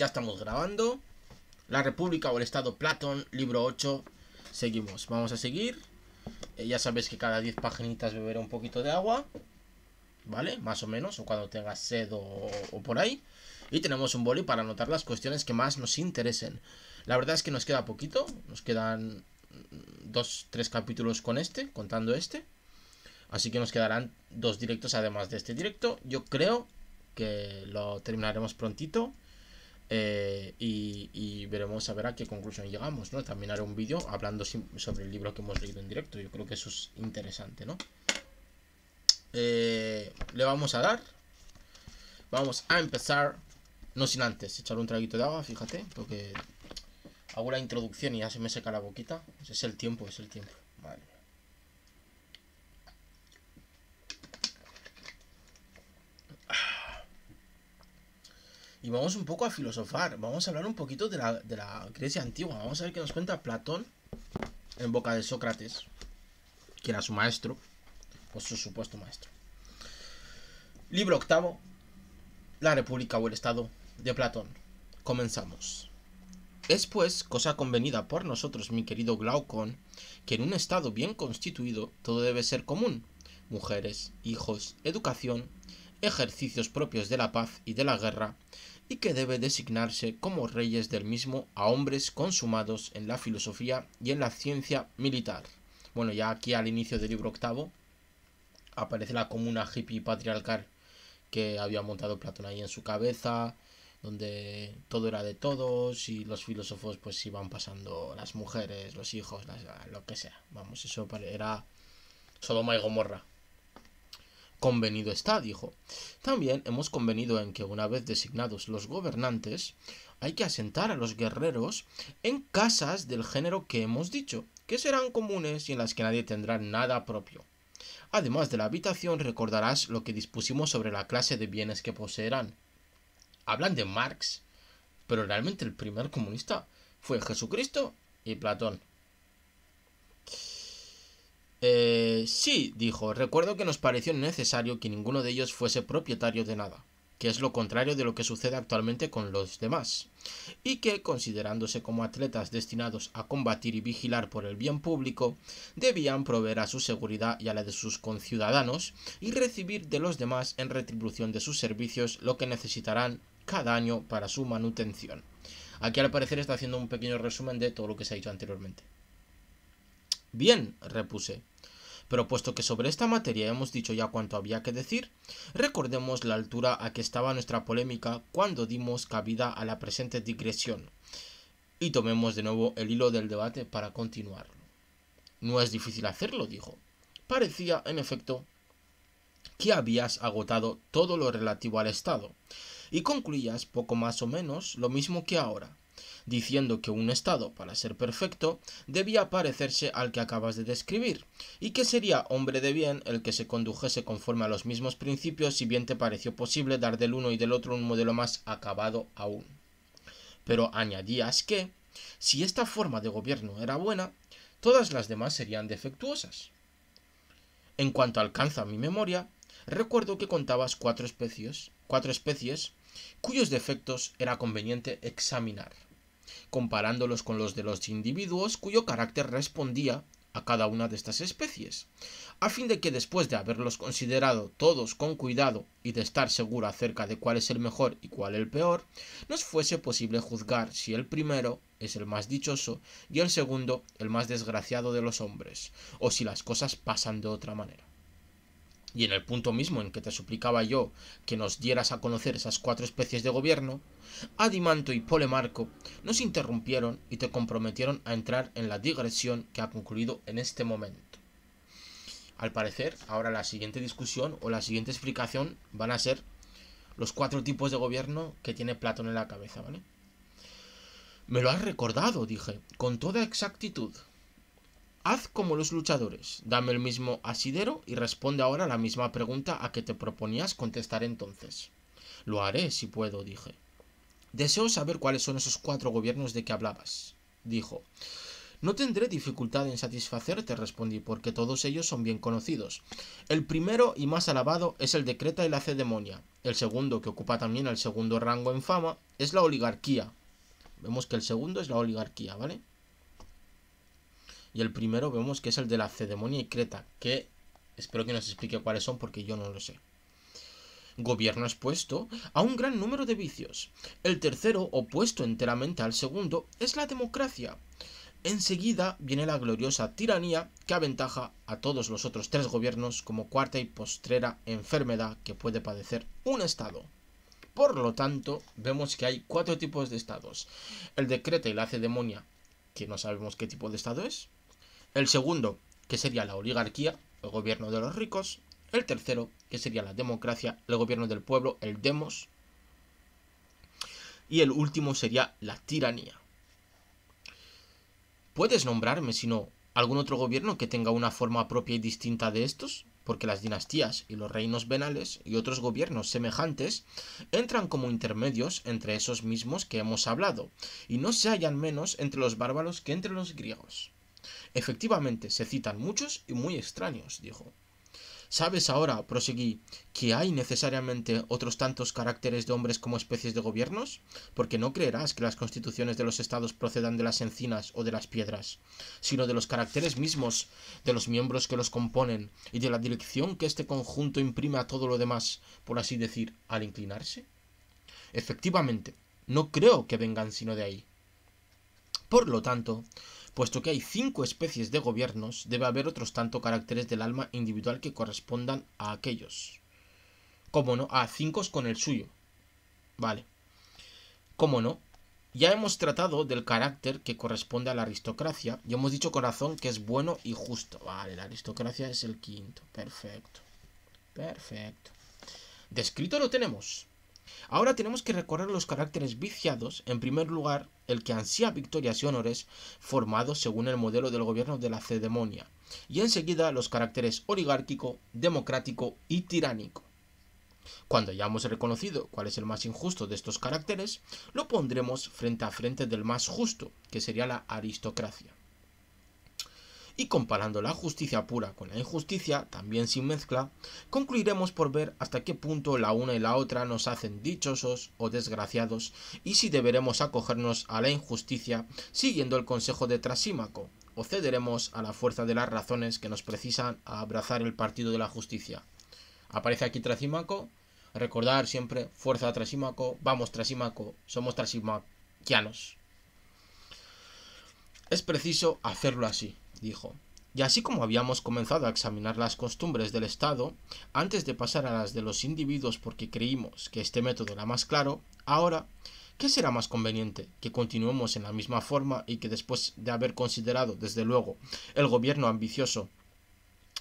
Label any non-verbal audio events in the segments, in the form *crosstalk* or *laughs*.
Ya estamos grabando. La República o el Estado Platón, libro 8. Seguimos. Vamos a seguir. Eh, ya sabes que cada 10 paginitas beberé un poquito de agua. ¿Vale? Más o menos. O cuando tengas sed o, o por ahí. Y tenemos un boli para anotar las cuestiones que más nos interesen. La verdad es que nos queda poquito. Nos quedan dos, tres capítulos con este, contando este. Así que nos quedarán dos directos además de este directo. Yo creo que lo terminaremos prontito. Eh, y, veremos a ver a qué conclusión llegamos, ¿no? También haré un vídeo hablando sobre el libro que hemos leído en directo. Yo creo que eso es interesante, ¿no? Eh, le vamos a dar. Vamos a empezar. No sin antes echar un traguito de agua, fíjate, porque hago la introducción y ya se me seca la boquita. Es el tiempo, es el tiempo. Y vamos un poco a filosofar, vamos a hablar un poquito de la, de la Grecia antigua, vamos a ver qué nos cuenta Platón en boca de Sócrates, que era su maestro, o su supuesto maestro. Libro octavo, La República o el Estado de Platón. Comenzamos. Es pues cosa convenida por nosotros, mi querido Glaucon, que en un Estado bien constituido todo debe ser común. Mujeres, hijos, educación, ejercicios propios de la paz y de la guerra, y que debe designarse como reyes del mismo a hombres consumados en la filosofía y en la ciencia militar. Bueno, ya aquí al inicio del libro octavo aparece la comuna hippie patriarcal que había montado Platón ahí en su cabeza, donde todo era de todos y los filósofos pues iban pasando las mujeres, los hijos, lo que sea. Vamos, eso era Sodoma y Gomorra convenido está, dijo. También hemos convenido en que una vez designados los gobernantes, hay que asentar a los guerreros en casas del género que hemos dicho, que serán comunes y en las que nadie tendrá nada propio. Además de la habitación, recordarás lo que dispusimos sobre la clase de bienes que poseerán. Hablan de Marx, pero realmente el primer comunista fue Jesucristo y Platón. Eh, sí, dijo, recuerdo que nos pareció necesario que ninguno de ellos fuese propietario de nada, que es lo contrario de lo que sucede actualmente con los demás, y que, considerándose como atletas destinados a combatir y vigilar por el bien público, debían proveer a su seguridad y a la de sus conciudadanos y recibir de los demás en retribución de sus servicios lo que necesitarán cada año para su manutención. Aquí al parecer está haciendo un pequeño resumen de todo lo que se ha dicho anteriormente. Bien, repuse. Pero puesto que sobre esta materia hemos dicho ya cuanto había que decir, recordemos la altura a que estaba nuestra polémica cuando dimos cabida a la presente digresión, y tomemos de nuevo el hilo del debate para continuarlo. No es difícil hacerlo, dijo. Parecía, en efecto, que habías agotado todo lo relativo al Estado, y concluías poco más o menos lo mismo que ahora, diciendo que un estado, para ser perfecto, debía parecerse al que acabas de describir, y que sería hombre de bien el que se condujese conforme a los mismos principios si bien te pareció posible dar del uno y del otro un modelo más acabado aún. Pero añadías que, si esta forma de gobierno era buena, todas las demás serían defectuosas. En cuanto alcanza mi memoria, recuerdo que contabas cuatro especies, cuatro especies cuyos defectos era conveniente examinar comparándolos con los de los individuos cuyo carácter respondía a cada una de estas especies, a fin de que después de haberlos considerado todos con cuidado y de estar seguro acerca de cuál es el mejor y cuál el peor, nos fuese posible juzgar si el primero es el más dichoso y el segundo el más desgraciado de los hombres, o si las cosas pasan de otra manera. Y en el punto mismo en que te suplicaba yo que nos dieras a conocer esas cuatro especies de gobierno, Adimanto y Polemarco nos interrumpieron y te comprometieron a entrar en la digresión que ha concluido en este momento. Al parecer, ahora la siguiente discusión o la siguiente explicación van a ser los cuatro tipos de gobierno que tiene Platón en la cabeza, ¿vale? Me lo has recordado, dije, con toda exactitud. Haz como los luchadores, dame el mismo asidero y responde ahora la misma pregunta a que te proponías contestar entonces. Lo haré si puedo, dije. Deseo saber cuáles son esos cuatro gobiernos de que hablabas, dijo. No tendré dificultad en satisfacerte, respondí, porque todos ellos son bien conocidos. El primero y más alabado es el de Creta y la Cedemonia. El segundo, que ocupa también el segundo rango en fama, es la oligarquía. Vemos que el segundo es la oligarquía, ¿vale? Y el primero vemos que es el de la Cedemonia y Creta, que espero que nos explique cuáles son porque yo no lo sé. Gobierno expuesto a un gran número de vicios. El tercero, opuesto enteramente al segundo, es la democracia. Enseguida viene la gloriosa tiranía que aventaja a todos los otros tres gobiernos como cuarta y postrera enfermedad que puede padecer un Estado. Por lo tanto, vemos que hay cuatro tipos de estados. El de Creta y la Cedemonia, que no sabemos qué tipo de estado es. El segundo, que sería la oligarquía, el gobierno de los ricos. El tercero, que sería la democracia, el gobierno del pueblo, el demos. Y el último sería la tiranía. ¿Puedes nombrarme, si no, algún otro gobierno que tenga una forma propia y distinta de estos? Porque las dinastías y los reinos venales y otros gobiernos semejantes entran como intermedios entre esos mismos que hemos hablado, y no se hallan menos entre los bárbaros que entre los griegos. Efectivamente, se citan muchos y muy extraños, dijo. ¿Sabes ahora, proseguí, que hay necesariamente otros tantos caracteres de hombres como especies de gobiernos? Porque no creerás que las constituciones de los estados procedan de las encinas o de las piedras, sino de los caracteres mismos de los miembros que los componen y de la dirección que este conjunto imprime a todo lo demás, por así decir, al inclinarse. Efectivamente, no creo que vengan sino de ahí. Por lo tanto, Puesto que hay cinco especies de gobiernos, debe haber otros tanto caracteres del alma individual que correspondan a aquellos. ¿Cómo no? A cinco con el suyo. Vale. ¿Cómo no? Ya hemos tratado del carácter que corresponde a la aristocracia y hemos dicho con razón que es bueno y justo. Vale, la aristocracia es el quinto. Perfecto. Perfecto. Descrito lo tenemos. Ahora tenemos que recorrer los caracteres viciados, en primer lugar, el que ansía victorias y honores, formados según el modelo del gobierno de la cedemonia, y enseguida los caracteres oligárquico, democrático y tiránico. Cuando hayamos reconocido cuál es el más injusto de estos caracteres, lo pondremos frente a frente del más justo, que sería la aristocracia y comparando la justicia pura con la injusticia, también sin mezcla, concluiremos por ver hasta qué punto la una y la otra nos hacen dichosos o desgraciados y si deberemos acogernos a la injusticia siguiendo el consejo de Trasímaco o cederemos a la fuerza de las razones que nos precisan a abrazar el partido de la justicia. Aparece aquí Trasímaco, recordar siempre fuerza Trasímaco, vamos Trasímaco, somos trasimaquianos. Es preciso hacerlo así, dijo. Y así como habíamos comenzado a examinar las costumbres del Estado, antes de pasar a las de los individuos porque creímos que este método era más claro, ahora, ¿qué será más conveniente? ¿Que continuemos en la misma forma y que después de haber considerado, desde luego, el gobierno ambicioso,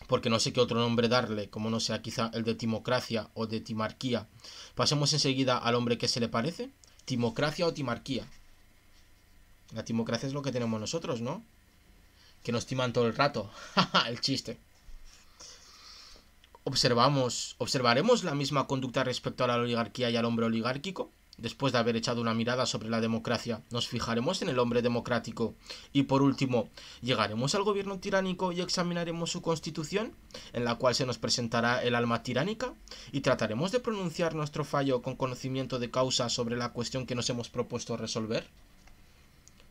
porque no sé qué otro nombre darle, como no sea quizá el de timocracia o de timarquía, pasemos enseguida al hombre que se le parece? ¿Timocracia o timarquía? La timocracia es lo que tenemos nosotros, ¿no? Que nos timan todo el rato. *laughs* el chiste. Observamos, observaremos la misma conducta respecto a la oligarquía y al hombre oligárquico. Después de haber echado una mirada sobre la democracia, nos fijaremos en el hombre democrático. Y por último, llegaremos al gobierno tiránico y examinaremos su constitución, en la cual se nos presentará el alma tiránica, y trataremos de pronunciar nuestro fallo con conocimiento de causa sobre la cuestión que nos hemos propuesto resolver.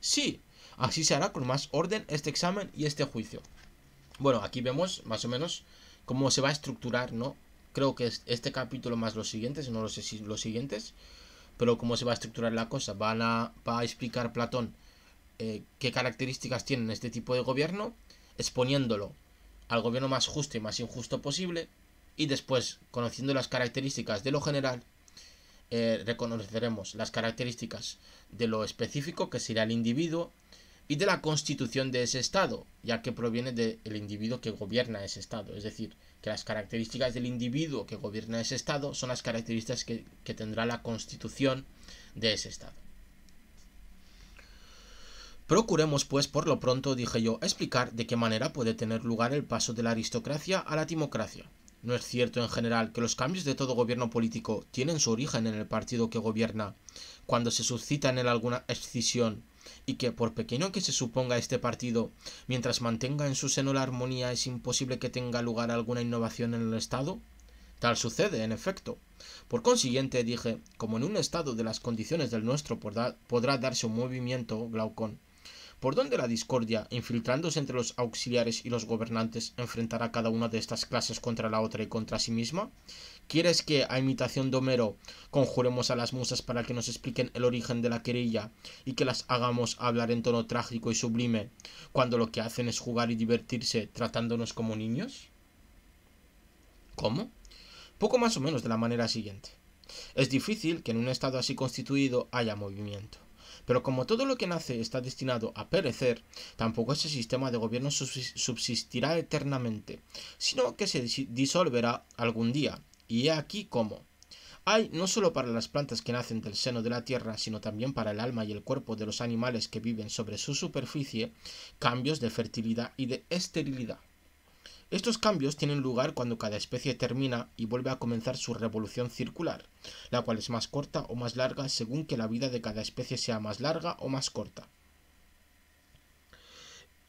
Sí, Así se hará con más orden este examen y este juicio. Bueno, aquí vemos más o menos cómo se va a estructurar, ¿no? Creo que es este capítulo más los siguientes, no lo sé si los siguientes, pero cómo se va a estructurar la cosa. Van a, va a explicar Platón eh, qué características tienen este tipo de gobierno, exponiéndolo al gobierno más justo y más injusto posible, y después, conociendo las características de lo general, eh, reconoceremos las características de lo específico, que será el individuo, y de la constitución de ese Estado, ya que proviene del individuo que gobierna ese Estado. Es decir, que las características del individuo que gobierna ese Estado son las características que, tendrá la constitución de ese Estado. Procuremos, pues, por lo pronto, dije yo, explicar de qué manera puede tener lugar el paso de la aristocracia a la timocracia. No es cierto en general que los cambios de todo gobierno político tienen su origen en el partido que gobierna, cuando se suscita en él alguna escisión y que, por pequeño que se suponga este partido, mientras mantenga en su seno la armonía, es imposible que tenga lugar alguna innovación en el Estado? Tal sucede, en efecto. Por consiguiente, dije, como en un Estado de las condiciones del nuestro podrá, darse un movimiento, Glaucón, por donde la discordia, infiltrándose entre los auxiliares y los gobernantes, enfrentará cada una de estas clases contra la otra y contra sí misma? ¿Quieres que, a imitación de Homero, conjuremos a las musas para que nos expliquen el origen de la querella y que las hagamos hablar en tono trágico y sublime, cuando lo que hacen es jugar y divertirse tratándonos como niños? ¿Cómo? Poco más o menos de la manera siguiente. Es difícil que en un estado así constituido haya movimiento. Pero como todo lo que nace está destinado a perecer, tampoco ese sistema de gobierno subsistirá eternamente, sino que se disolverá algún día, y he aquí cómo. Hay, no solo para las plantas que nacen del seno de la tierra, sino también para el alma y el cuerpo de los animales que viven sobre su superficie, cambios de fertilidad y de esterilidad. Estos cambios tienen lugar cuando cada especie termina y vuelve a comenzar su revolución circular, la cual es más corta o más larga según que la vida de cada especie sea más larga o más corta.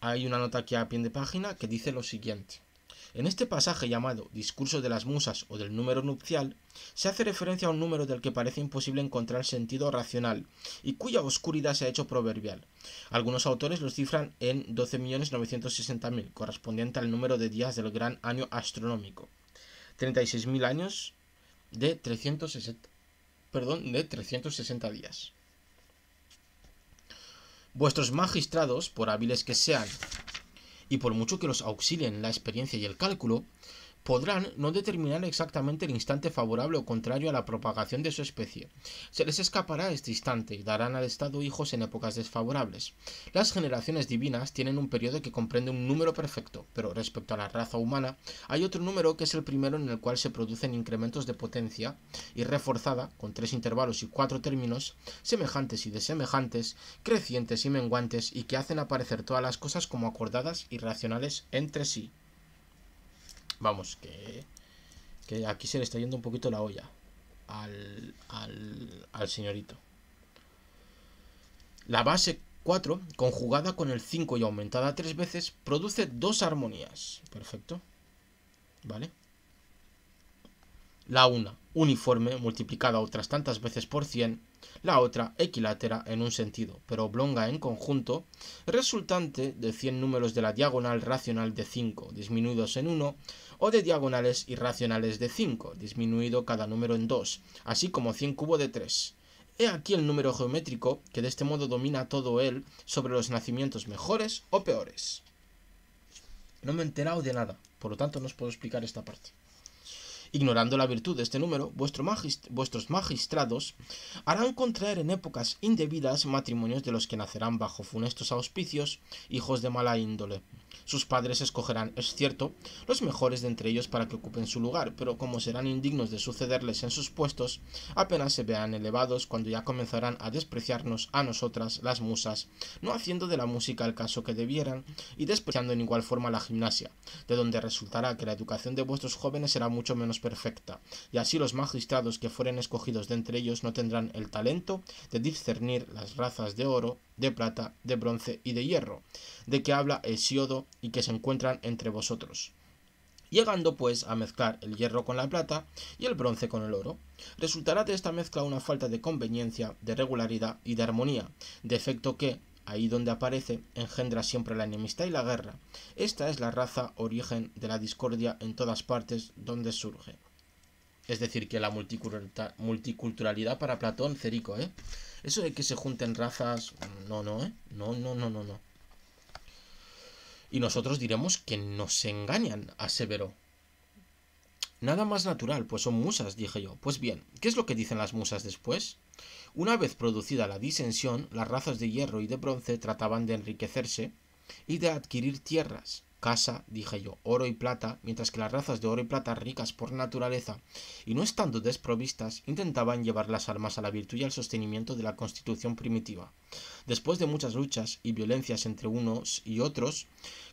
Hay una nota aquí a pie de página que dice lo siguiente. En este pasaje llamado Discurso de las Musas o del número nupcial, se hace referencia a un número del que parece imposible encontrar sentido racional y cuya oscuridad se ha hecho proverbial. Algunos autores los cifran en 12.960.000, correspondiente al número de días del gran año astronómico. 36.000 años de 360, perdón, de 360 días. Vuestros magistrados, por hábiles que sean, y por mucho que los auxilien la experiencia y el cálculo, podrán no determinar exactamente el instante favorable o contrario a la propagación de su especie. Se les escapará este instante y darán al Estado hijos en épocas desfavorables. Las generaciones divinas tienen un periodo que comprende un número perfecto, pero respecto a la raza humana hay otro número que es el primero en el cual se producen incrementos de potencia y reforzada, con tres intervalos y cuatro términos, semejantes y desemejantes, crecientes y menguantes, y que hacen aparecer todas las cosas como acordadas y racionales entre sí. Vamos, que, que aquí se le está yendo un poquito la olla al, al, señorito. La base 4, conjugada con el 5 y aumentada tres veces, produce dos armonías. Perfecto. ¿Vale? La una, uniforme, multiplicada otras tantas veces por 100, la otra equilátera en un sentido, pero oblonga en conjunto, resultante de 100 números de la diagonal racional de 5, disminuidos en 1, o de diagonales irracionales de 5, disminuido cada número en 2, así como 100 cubo de 3. He aquí el número geométrico que de este modo domina todo él sobre los nacimientos mejores o peores. No me he enterado de nada, por lo tanto no os puedo explicar esta parte. Ignorando la virtud de este número, vuestros magistrados harán contraer en épocas indebidas matrimonios de los que nacerán bajo funestos auspicios, hijos de mala índole, sus padres escogerán, es cierto, los mejores de entre ellos para que ocupen su lugar, pero como serán indignos de sucederles en sus puestos, apenas se vean elevados cuando ya comenzarán a despreciarnos a nosotras, las musas, no haciendo de la música el caso que debieran, y despreciando en igual forma la gimnasia, de donde resultará que la educación de vuestros jóvenes será mucho menos perfecta, y así los magistrados que fueren escogidos de entre ellos no tendrán el talento de discernir las razas de oro, de plata, de bronce y de hierro, de que habla Hesiodo y que se encuentran entre vosotros. Llegando pues a mezclar el hierro con la plata y el bronce con el oro, resultará de esta mezcla una falta de conveniencia, de regularidad y de armonía, defecto que, ahí donde aparece, engendra siempre la enemistad y la guerra. Esta es la raza origen de la discordia en todas partes donde surge. Es decir, que la multiculturalidad para Platón, Cerico, ¿eh? Eso de que se junten razas, no, no, ¿eh? No, no, no, no, no. Y nosotros diremos que nos engañan, aseveró. Nada más natural, pues son musas, dije yo. Pues bien, ¿qué es lo que dicen las musas después? Una vez producida la disensión, las razas de hierro y de bronce trataban de enriquecerse y de adquirir tierras, casa, dije yo, oro y plata, mientras que las razas de oro y plata ricas por naturaleza y no estando desprovistas, intentaban llevar las armas a la virtud y al sostenimiento de la constitución primitiva. Después de muchas luchas y violencias entre unos y otros,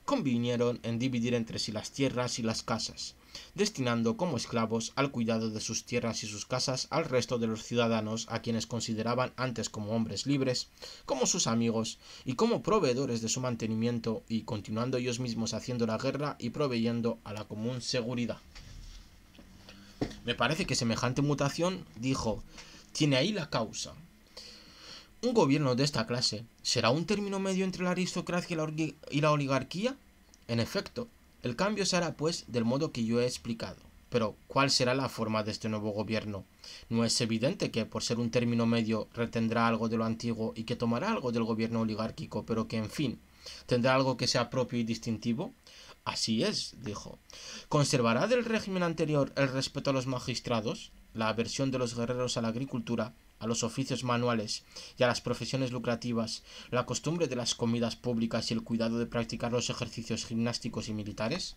convinieron en dividir entre sí las tierras y las casas, destinando como esclavos al cuidado de sus tierras y sus casas al resto de los ciudadanos a quienes consideraban antes como hombres libres, como sus amigos y como proveedores de su mantenimiento y continuando ellos mismos haciendo la guerra y proveyendo a la común seguridad. Me parece que semejante mutación, dijo, tiene ahí la causa. ¿Un gobierno de esta clase será un término medio entre la aristocracia y la oligarquía? En efecto, el cambio se hará, pues, del modo que yo he explicado. Pero, ¿cuál será la forma de este nuevo gobierno? ¿No es evidente que, por ser un término medio, retendrá algo de lo antiguo y que tomará algo del gobierno oligárquico, pero que, en fin, tendrá algo que sea propio y distintivo? Así es, dijo. ¿Conservará del régimen anterior el respeto a los magistrados, la aversión de los guerreros a la agricultura, a los oficios manuales y a las profesiones lucrativas, la costumbre de las comidas públicas y el cuidado de practicar los ejercicios gimnásticos y militares?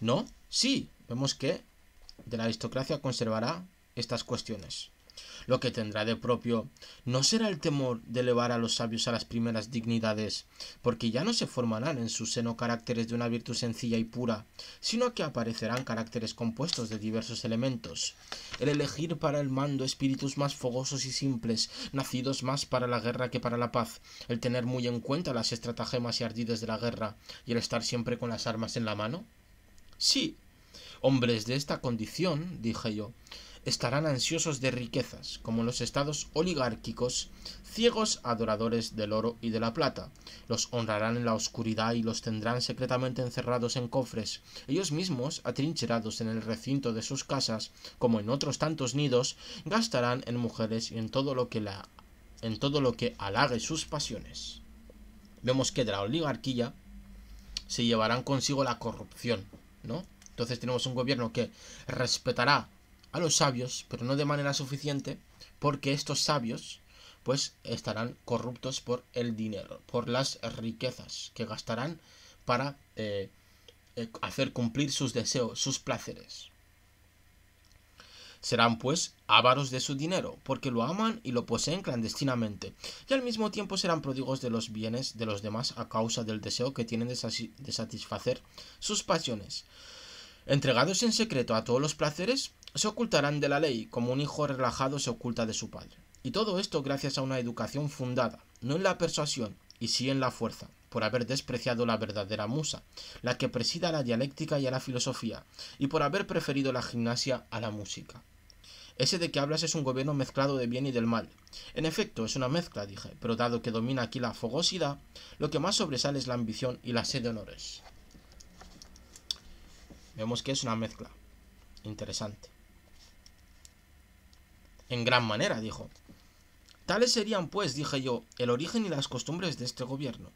¿No? Sí, vemos que de la aristocracia conservará estas cuestiones. Lo que tendrá de propio no será el temor de elevar a los sabios a las primeras dignidades, porque ya no se formarán en su seno caracteres de una virtud sencilla y pura, sino que aparecerán caracteres compuestos de diversos elementos. El elegir para el mando espíritus más fogosos y simples, nacidos más para la guerra que para la paz, el tener muy en cuenta las estratagemas y ardides de la guerra, y el estar siempre con las armas en la mano. Sí, hombres de esta condición, dije yo, estarán ansiosos de riquezas, como los estados oligárquicos, ciegos adoradores del oro y de la plata. Los honrarán en la oscuridad y los tendrán secretamente encerrados en cofres. Ellos mismos, atrincherados en el recinto de sus casas, como en otros tantos nidos, gastarán en mujeres y en todo lo que la en todo lo que halague sus pasiones. Vemos que de la oligarquía se llevarán consigo la corrupción, ¿no? Entonces tenemos un gobierno que respetará a los sabios, pero no de manera suficiente, porque estos sabios pues estarán corruptos por el dinero, por las riquezas que gastarán para eh, eh, hacer cumplir sus deseos, sus placeres. Serán pues ávaros de su dinero, porque lo aman y lo poseen clandestinamente, y al mismo tiempo serán pródigos de los bienes de los demás a causa del deseo que tienen de satisfacer sus pasiones. Entregados en secreto a todos los placeres, se ocultarán de la ley como un hijo relajado se oculta de su padre. Y todo esto gracias a una educación fundada, no en la persuasión, y sí en la fuerza, por haber despreciado la verdadera musa, la que presida a la dialéctica y a la filosofía, y por haber preferido la gimnasia a la música. Ese de que hablas es un gobierno mezclado de bien y del mal. En efecto, es una mezcla, dije, pero dado que domina aquí la fogosidad, lo que más sobresale es la ambición y la sed de honores. Vemos que es una mezcla. Interesante en gran manera, dijo. Tales serían, pues, dije yo, el origen y las costumbres de este gobierno.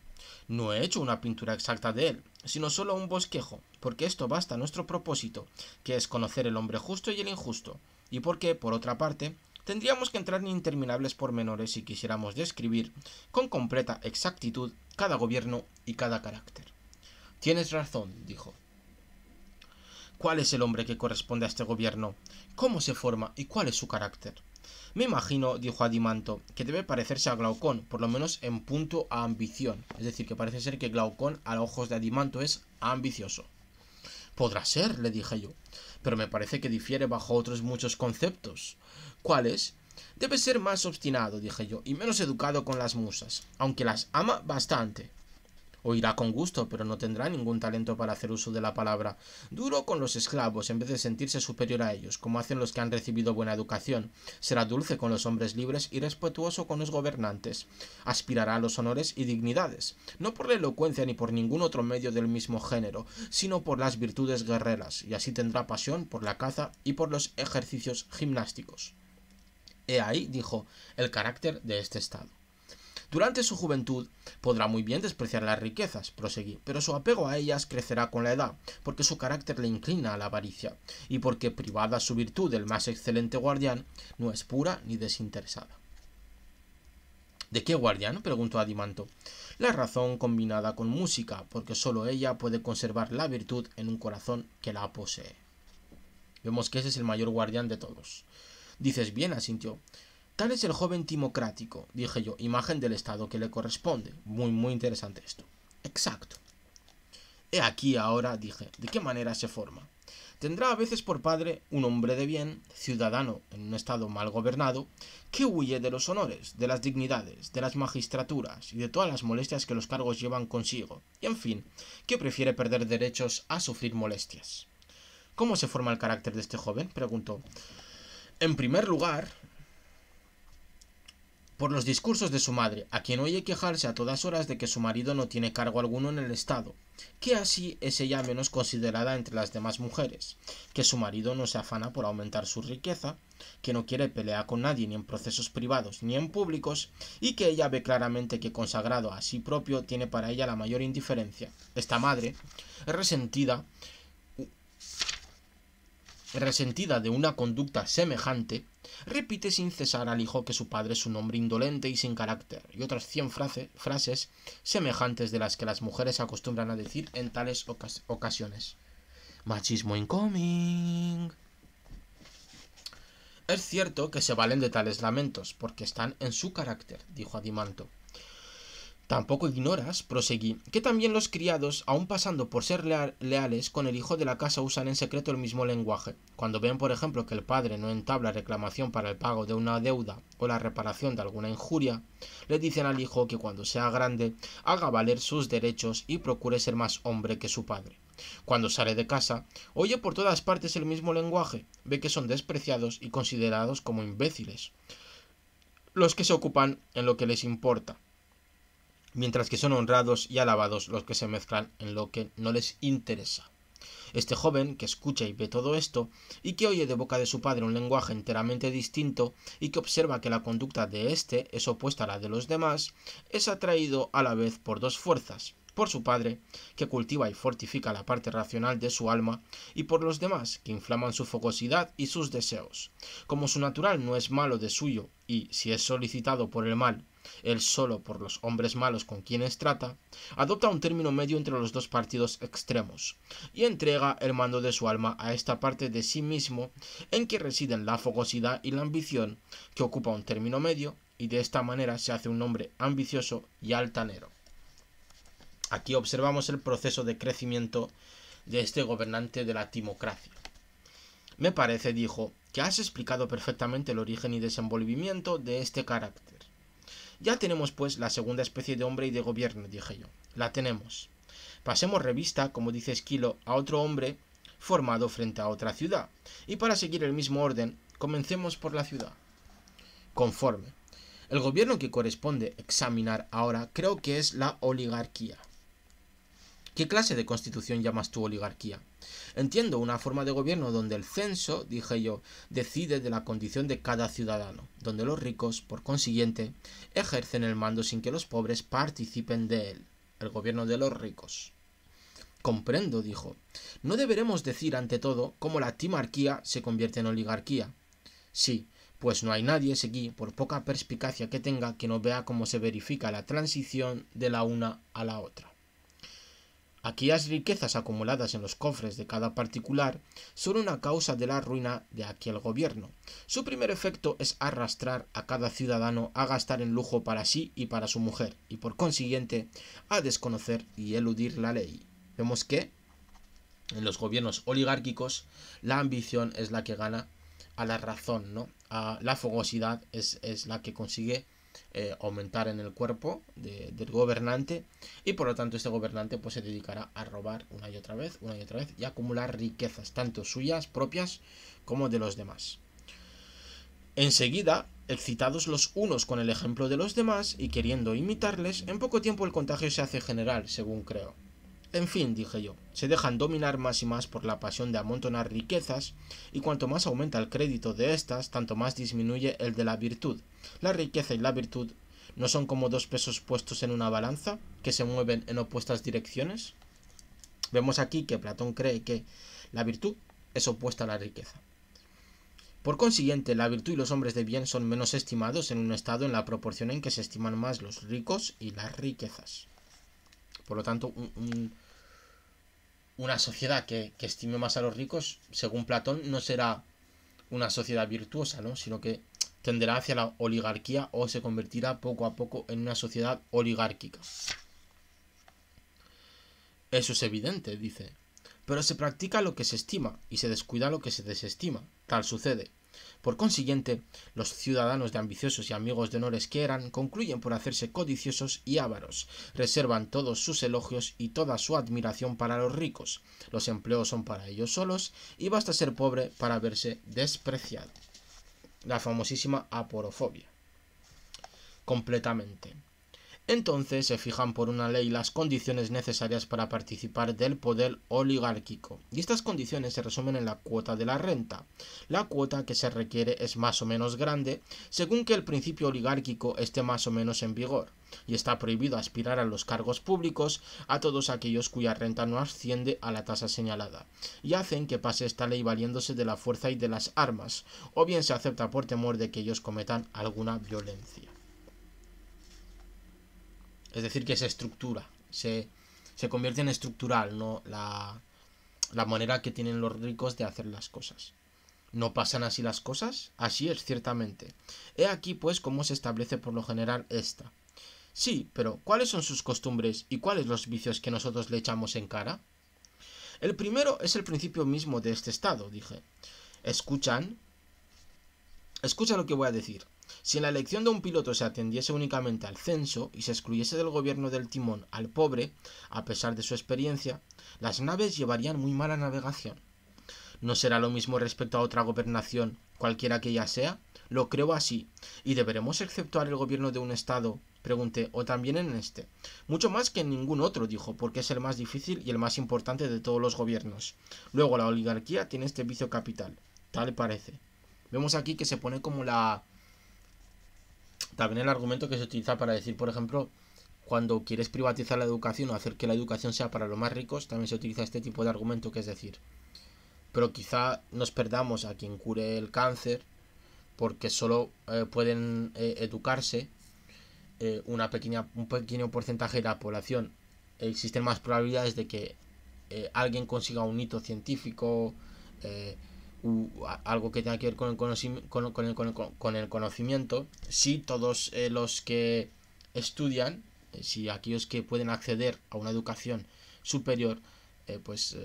No he hecho una pintura exacta de él, sino solo un bosquejo, porque esto basta a nuestro propósito, que es conocer el hombre justo y el injusto, y porque, por otra parte, tendríamos que entrar en interminables pormenores si quisiéramos describir con completa exactitud cada gobierno y cada carácter. Tienes razón, dijo. ¿Cuál es el hombre que corresponde a este gobierno? ¿Cómo se forma y cuál es su carácter? Me imagino, dijo Adimanto, que debe parecerse a Glaucón, por lo menos en punto a ambición. Es decir, que parece ser que Glaucón, a los ojos de Adimanto, es ambicioso. Podrá ser, le dije yo, pero me parece que difiere bajo otros muchos conceptos. ¿Cuáles? Debe ser más obstinado, dije yo, y menos educado con las musas, aunque las ama bastante. Oirá con gusto, pero no tendrá ningún talento para hacer uso de la palabra. Duro con los esclavos, en vez de sentirse superior a ellos, como hacen los que han recibido buena educación. Será dulce con los hombres libres y respetuoso con los gobernantes. Aspirará a los honores y dignidades, no por la elocuencia ni por ningún otro medio del mismo género, sino por las virtudes guerreras, y así tendrá pasión por la caza y por los ejercicios gimnásticos. He ahí, dijo, el carácter de este Estado. Durante su juventud podrá muy bien despreciar las riquezas, proseguí, pero su apego a ellas crecerá con la edad, porque su carácter le inclina a la avaricia, y porque privada su virtud del más excelente guardián, no es pura ni desinteresada. ¿De qué guardián? preguntó Adimanto. La razón combinada con música, porque sólo ella puede conservar la virtud en un corazón que la posee. Vemos que ese es el mayor guardián de todos. Dices bien, asintió. Tal es el joven timocrático, dije yo, imagen del Estado que le corresponde. Muy, muy interesante esto. Exacto. He aquí ahora, dije, de qué manera se forma. Tendrá a veces por padre un hombre de bien, ciudadano en un estado mal gobernado, que huye de los honores, de las dignidades, de las magistraturas y de todas las molestias que los cargos llevan consigo, y en fin, que prefiere perder derechos a sufrir molestias. ¿Cómo se forma el carácter de este joven? preguntó. En primer lugar, por los discursos de su madre, a quien oye quejarse a todas horas de que su marido no tiene cargo alguno en el Estado, que así es ella menos considerada entre las demás mujeres, que su marido no se afana por aumentar su riqueza, que no quiere pelear con nadie ni en procesos privados ni en públicos, y que ella ve claramente que consagrado a sí propio tiene para ella la mayor indiferencia. Esta madre es resentida resentida de una conducta semejante, repite sin cesar al hijo que su padre es un hombre indolente y sin carácter, y otras cien frases semejantes de las que las mujeres acostumbran a decir en tales ocasiones. Machismo incoming. Es cierto que se valen de tales lamentos, porque están en su carácter, dijo Adimanto. Tampoco ignoras, proseguí, que también los criados, aun pasando por ser leales con el hijo de la casa, usan en secreto el mismo lenguaje. Cuando ven, por ejemplo, que el padre no entabla reclamación para el pago de una deuda o la reparación de alguna injuria, le dicen al hijo que cuando sea grande haga valer sus derechos y procure ser más hombre que su padre. Cuando sale de casa, oye por todas partes el mismo lenguaje, ve que son despreciados y considerados como imbéciles los que se ocupan en lo que les importa mientras que son honrados y alabados los que se mezclan en lo que no les interesa. Este joven, que escucha y ve todo esto, y que oye de boca de su padre un lenguaje enteramente distinto, y que observa que la conducta de éste es opuesta a la de los demás, es atraído a la vez por dos fuerzas, por su padre, que cultiva y fortifica la parte racional de su alma, y por los demás, que inflaman su fogosidad y sus deseos. Como su natural no es malo de suyo, y si es solicitado por el mal, él solo por los hombres malos con quienes trata, adopta un término medio entre los dos partidos extremos, y entrega el mando de su alma a esta parte de sí mismo en que residen la fogosidad y la ambición, que ocupa un término medio, y de esta manera se hace un hombre ambicioso y altanero. Aquí observamos el proceso de crecimiento de este gobernante de la timocracia. Me parece, dijo, que has explicado perfectamente el origen y desenvolvimiento de este carácter. Ya tenemos pues la segunda especie de hombre y de gobierno, dije yo. La tenemos. Pasemos revista, como dice Esquilo, a otro hombre formado frente a otra ciudad. Y para seguir el mismo orden, comencemos por la ciudad. Conforme. El gobierno que corresponde examinar ahora creo que es la oligarquía. ¿Qué clase de constitución llamas tu oligarquía? Entiendo una forma de gobierno donde el censo, dije yo, decide de la condición de cada ciudadano, donde los ricos, por consiguiente, ejercen el mando sin que los pobres participen de él, el gobierno de los ricos. Comprendo, dijo. No deberemos decir ante todo cómo la timarquía se convierte en oligarquía. Sí, pues no hay nadie seguí, por poca perspicacia que tenga, que no vea cómo se verifica la transición de la una a la otra. Aquellas riquezas acumuladas en los cofres de cada particular son una causa de la ruina de aquel gobierno. Su primer efecto es arrastrar a cada ciudadano a gastar en lujo para sí y para su mujer, y por consiguiente a desconocer y eludir la ley. Vemos que en los gobiernos oligárquicos la ambición es la que gana a la razón, ¿no? La fogosidad es, es la que consigue eh, aumentar en el cuerpo del gobernante y por lo tanto este gobernante pues se dedicará a robar una y otra vez, una y otra vez y acumular riquezas tanto suyas propias como de los demás. Enseguida, excitados los unos con el ejemplo de los demás y queriendo imitarles, en poco tiempo el contagio se hace general, según creo. En fin, dije yo, se dejan dominar más y más por la pasión de amontonar riquezas, y cuanto más aumenta el crédito de éstas, tanto más disminuye el de la virtud. La riqueza y la virtud no son como dos pesos puestos en una balanza, que se mueven en opuestas direcciones. Vemos aquí que Platón cree que la virtud es opuesta a la riqueza. Por consiguiente, la virtud y los hombres de bien son menos estimados en un estado en la proporción en que se estiman más los ricos y las riquezas. Por lo tanto, un una sociedad que, estime más a los ricos, según Platón, no será una sociedad virtuosa, ¿no? sino que tenderá hacia la oligarquía o se convertirá poco a poco en una sociedad oligárquica. Eso es evidente, dice. Pero se practica lo que se estima y se descuida lo que se desestima. Tal sucede. Por consiguiente, los ciudadanos de ambiciosos y amigos de honores que eran concluyen por hacerse codiciosos y ávaros, reservan todos sus elogios y toda su admiración para los ricos, los empleos son para ellos solos y basta ser pobre para verse despreciado. La famosísima aporofobia. Completamente. Entonces se fijan por una ley las condiciones necesarias para participar del poder oligárquico, y estas condiciones se resumen en la cuota de la renta. La cuota que se requiere es más o menos grande, según que el principio oligárquico esté más o menos en vigor, y está prohibido aspirar a los cargos públicos a todos aquellos cuya renta no asciende a la tasa señalada, y hacen que pase esta ley valiéndose de la fuerza y de las armas, o bien se acepta por temor de que ellos cometan alguna violencia. Es decir, que se estructura, se, se convierte en estructural, ¿no? La, la manera que tienen los ricos de hacer las cosas. ¿No pasan así las cosas? Así es, ciertamente. He aquí, pues, cómo se establece por lo general esta. Sí, pero ¿cuáles son sus costumbres y cuáles los vicios que nosotros le echamos en cara? El primero es el principio mismo de este estado, dije. Escuchan. Escucha lo que voy a decir. Si en la elección de un piloto se atendiese únicamente al censo y se excluyese del gobierno del timón al pobre, a pesar de su experiencia, las naves llevarían muy mala navegación. ¿No será lo mismo respecto a otra gobernación, cualquiera que ella sea? Lo creo así. ¿Y deberemos exceptuar el gobierno de un Estado? Pregunté, o también en este. Mucho más que en ningún otro, dijo, porque es el más difícil y el más importante de todos los gobiernos. Luego, la oligarquía tiene este vicio capital. Tal parece. Vemos aquí que se pone como la también el argumento que se utiliza para decir, por ejemplo, cuando quieres privatizar la educación o hacer que la educación sea para los más ricos, también se utiliza este tipo de argumento que es decir, pero quizá nos perdamos a quien cure el cáncer porque solo eh, pueden eh, educarse eh, una pequeña, un pequeño porcentaje de la población. Existen más probabilidades de que alguien consiga un hito científico, algo que tenga que ver con el, conocimiento, con, el, con el, conocimiento, si todos eh, los que estudian, eh, si aquellos que pueden acceder a una educación superior, eh, pues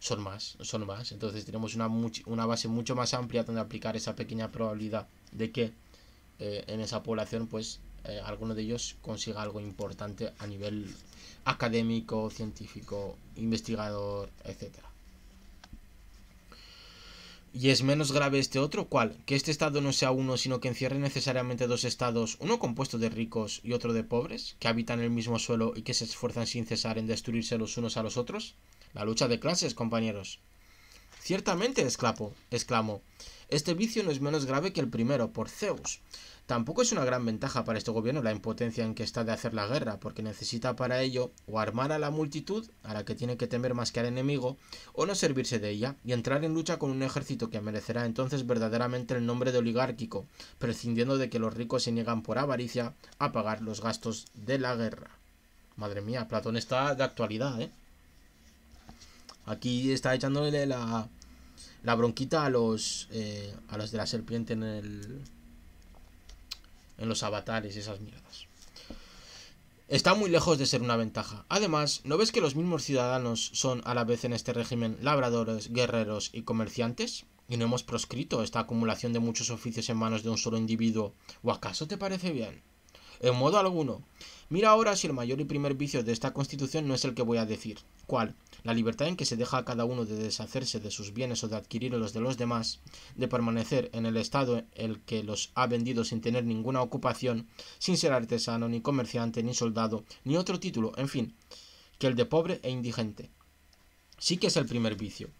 son más, son más. Entonces tenemos una, una base mucho más amplia donde aplicar esa pequeña probabilidad de que en esa población, pues alguno de ellos consiga algo importante a nivel académico, científico, investigador, etcétera. ¿Y es menos grave este otro? ¿Cuál? Que este estado no sea uno, sino que encierre necesariamente dos estados, uno compuesto de ricos y otro de pobres, que habitan el mismo suelo y que se esfuerzan sin cesar en destruirse los unos a los otros? La lucha de clases, compañeros. Ciertamente, exclamó, exclamó. Este vicio no es menos grave que el primero, por Zeus. Tampoco es una gran ventaja para este gobierno la impotencia en que está de hacer la guerra, porque necesita para ello o armar a la multitud, a la que tiene que temer más que al enemigo, o no servirse de ella, y entrar en lucha con un ejército que merecerá entonces verdaderamente el nombre de oligárquico, prescindiendo de que los ricos se niegan por avaricia a pagar los gastos de la guerra. Madre mía, Platón está de actualidad, ¿eh? Aquí está echándole la, la bronquita a los, eh, a los de la serpiente en el en los avatares y esas mierdas. Está muy lejos de ser una ventaja. Además, ¿no ves que los mismos ciudadanos son a la vez en este régimen labradores, guerreros y comerciantes? ¿Y no hemos proscrito esta acumulación de muchos oficios en manos de un solo individuo? ¿O acaso te parece bien? En modo alguno. Mira ahora si el mayor y primer vicio de esta constitución no es el que voy a decir. ¿Cuál? La libertad en que se deja a cada uno de deshacerse de sus bienes o de adquirir los de los demás, de permanecer en el estado el que los ha vendido sin tener ninguna ocupación, sin ser artesano, ni comerciante, ni soldado, ni otro título, en fin, que el de pobre e indigente. Sí que es el primer vicio.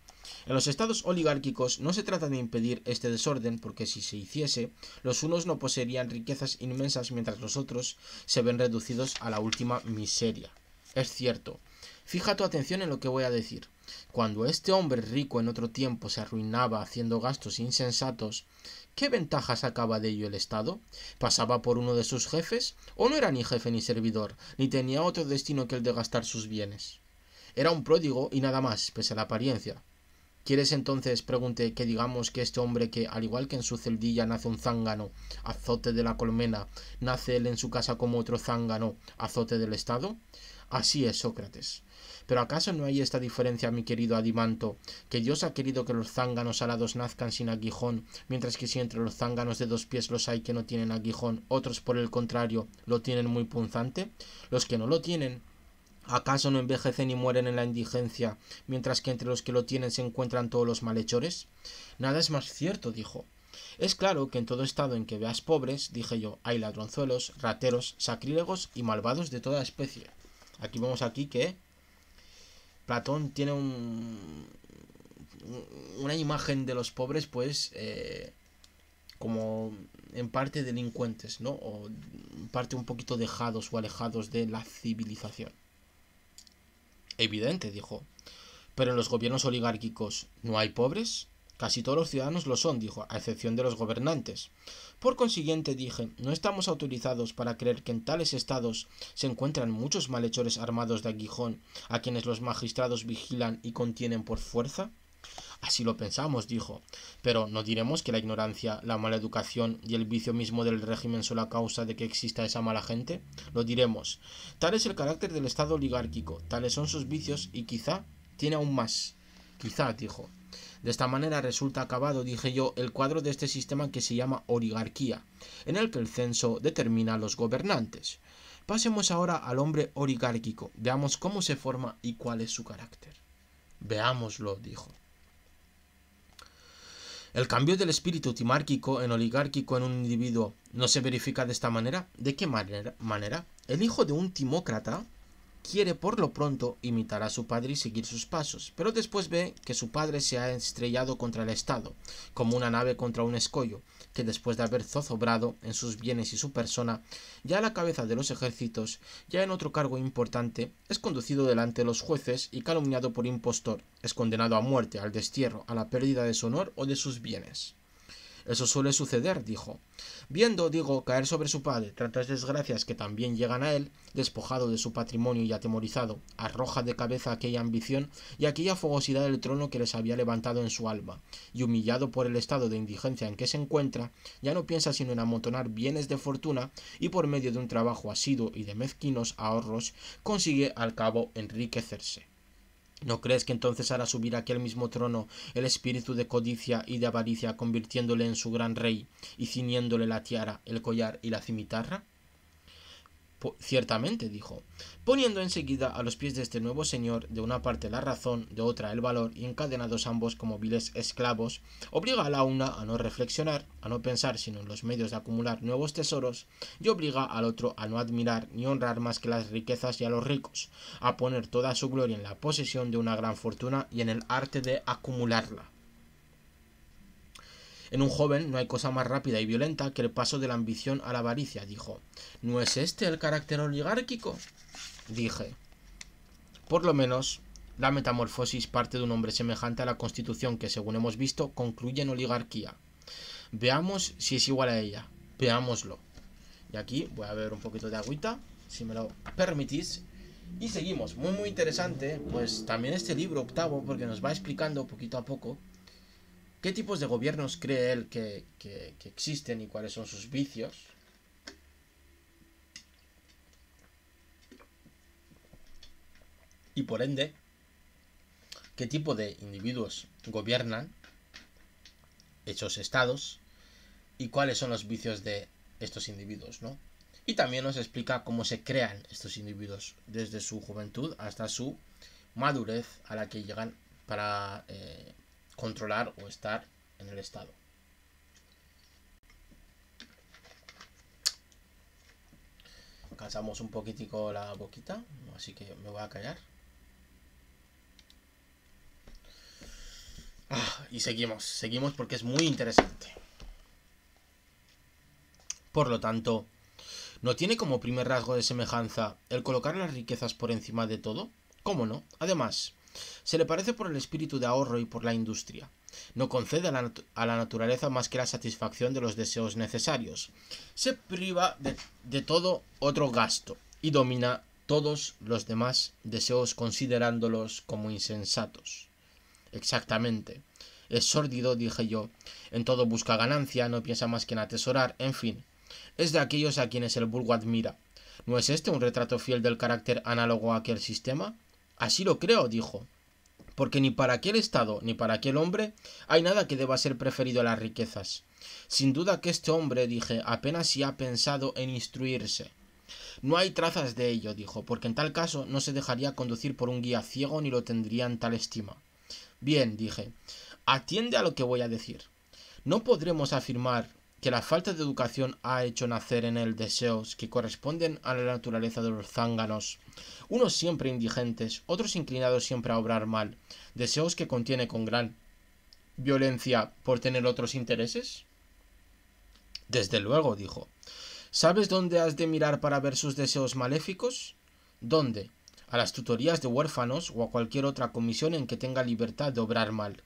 En los estados oligárquicos no se trata de impedir este desorden, porque si se hiciese, los unos no poseerían riquezas inmensas mientras los otros se ven reducidos a la última miseria. Es cierto. Fija tu atención en lo que voy a decir. Cuando este hombre rico en otro tiempo se arruinaba haciendo gastos insensatos, ¿qué ventaja sacaba de ello el Estado? ¿Pasaba por uno de sus jefes? ¿O no era ni jefe ni servidor, ni tenía otro destino que el de gastar sus bienes? Era un pródigo y nada más, pese a la apariencia. ¿Quieres entonces, pregunté, que digamos que este hombre que, al igual que en su celdilla nace un zángano, azote de la colmena, nace él en su casa como otro zángano, azote del Estado? Así es, Sócrates. Pero ¿acaso no hay esta diferencia, mi querido Adimanto, que Dios ha querido que los zánganos alados nazcan sin aguijón, mientras que si entre los zánganos de dos pies los hay que no tienen aguijón, otros por el contrario lo tienen muy punzante? Los que no lo tienen, ¿acaso no envejecen y mueren en la indigencia, mientras que entre los que lo tienen se encuentran todos los malhechores? Nada es más cierto, dijo. Es claro que en todo estado en que veas pobres, dije yo, hay ladronzuelos, rateros, sacrílegos y malvados de toda especie. Aquí vemos aquí que Platón tiene un, una imagen de los pobres, pues, eh, como en parte delincuentes, ¿no? O en parte un poquito dejados o alejados de la civilización. Evidente, dijo. Pero en los gobiernos oligárquicos no hay pobres. Casi todos los ciudadanos lo son, dijo, a excepción de los gobernantes. Por consiguiente, dije, no estamos autorizados para creer que en tales estados se encuentran muchos malhechores armados de aguijón, a quienes los magistrados vigilan y contienen por fuerza. Así lo pensamos, dijo, pero no diremos que la ignorancia, la mala educación y el vicio mismo del régimen son la causa de que exista esa mala gente. Lo diremos. Tal es el carácter del Estado oligárquico, tales son sus vicios y quizá tiene aún más. Quizá, dijo. De esta manera resulta acabado, dije yo, el cuadro de este sistema que se llama oligarquía, en el que el censo determina a los gobernantes. Pasemos ahora al hombre oligárquico, veamos cómo se forma y cuál es su carácter. Veámoslo, dijo. ¿El cambio del espíritu timárquico en oligárquico en un individuo no se verifica de esta manera? ¿De qué manera? El hijo de un timócrata quiere por lo pronto imitar a su padre y seguir sus pasos, pero después ve que su padre se ha estrellado contra el Estado, como una nave contra un escollo, que después de haber zozobrado en sus bienes y su persona, ya a la cabeza de los ejércitos, ya en otro cargo importante, es conducido delante de los jueces y calumniado por impostor, es condenado a muerte, al destierro, a la pérdida de su honor o de sus bienes. Eso suele suceder, dijo. Viendo, digo, caer sobre su padre tantas desgracias que también llegan a él, despojado de su patrimonio y atemorizado, arroja de cabeza aquella ambición y aquella fogosidad del trono que les había levantado en su alma, y humillado por el estado de indigencia en que se encuentra, ya no piensa sino en amontonar bienes de fortuna y por medio de un trabajo asiduo y de mezquinos ahorros consigue al cabo enriquecerse. ¿No crees que entonces hará subir aquel mismo trono el espíritu de codicia y de avaricia, convirtiéndole en su gran rey y ciñéndole la tiara, el collar y la cimitarra? Ciertamente, dijo, poniendo enseguida a los pies de este nuevo señor de una parte la razón, de otra el valor, y encadenados ambos como viles esclavos, obliga a la una a no reflexionar, a no pensar sino en los medios de acumular nuevos tesoros, y obliga al otro a no admirar ni honrar más que las riquezas y a los ricos, a poner toda su gloria en la posesión de una gran fortuna y en el arte de acumularla. En un joven no hay cosa más rápida y violenta que el paso de la ambición a la avaricia, dijo. ¿No es este el carácter oligárquico? Dije. Por lo menos, la metamorfosis parte de un hombre semejante a la constitución que, según hemos visto, concluye en oligarquía. Veamos si es igual a ella. Veámoslo. Y aquí voy a ver un poquito de agüita, si me lo permitís. Y seguimos. Muy, muy interesante. Pues también este libro octavo, porque nos va explicando poquito a poco qué tipos de gobiernos cree él que, existen y cuáles son sus vicios. Y por ende, qué tipo de individuos gobiernan esos estados y cuáles son los vicios de estos individuos, ¿no? Y también nos explica cómo se crean estos individuos desde su juventud hasta su madurez a la que llegan para eh, controlar o estar en el estado. Cansamos un poquitico la boquita, así que me voy a callar. Ah, y seguimos, seguimos porque es muy interesante. Por lo tanto, ¿no tiene como primer rasgo de semejanza el colocar las riquezas por encima de todo? ¿Cómo no? Además, se le parece por el espíritu de ahorro y por la industria. No concede a la, naturaleza más que la satisfacción de los deseos necesarios. Se priva de, de todo otro gasto y domina todos los demás deseos considerándolos como insensatos. Exactamente. Es sórdido, dije yo. En todo busca ganancia, no piensa más que en atesorar, en fin. Es de aquellos a quienes el vulgo admira. ¿No es este un retrato fiel del carácter análogo a aquel sistema? Así lo creo, dijo. Porque ni para aquel Estado ni para aquel hombre hay nada que deba ser preferido a las riquezas. Sin duda que este hombre, dije, apenas si ha pensado en instruirse. No hay trazas de ello, dijo, porque en tal caso no se dejaría conducir por un guía ciego ni lo tendría en tal estima. Bien, dije, atiende a lo que voy a decir. No podremos afirmar que la falta de educación ha hecho nacer en él deseos que corresponden a la naturaleza de los zánganos, unos siempre indigentes, otros inclinados siempre a obrar mal, deseos que contiene con gran violencia por tener otros intereses? Desde luego, dijo. ¿Sabes dónde has de mirar para ver sus deseos maléficos? ¿Dónde? A las tutorías de huérfanos o a cualquier otra comisión en que tenga libertad de obrar mal.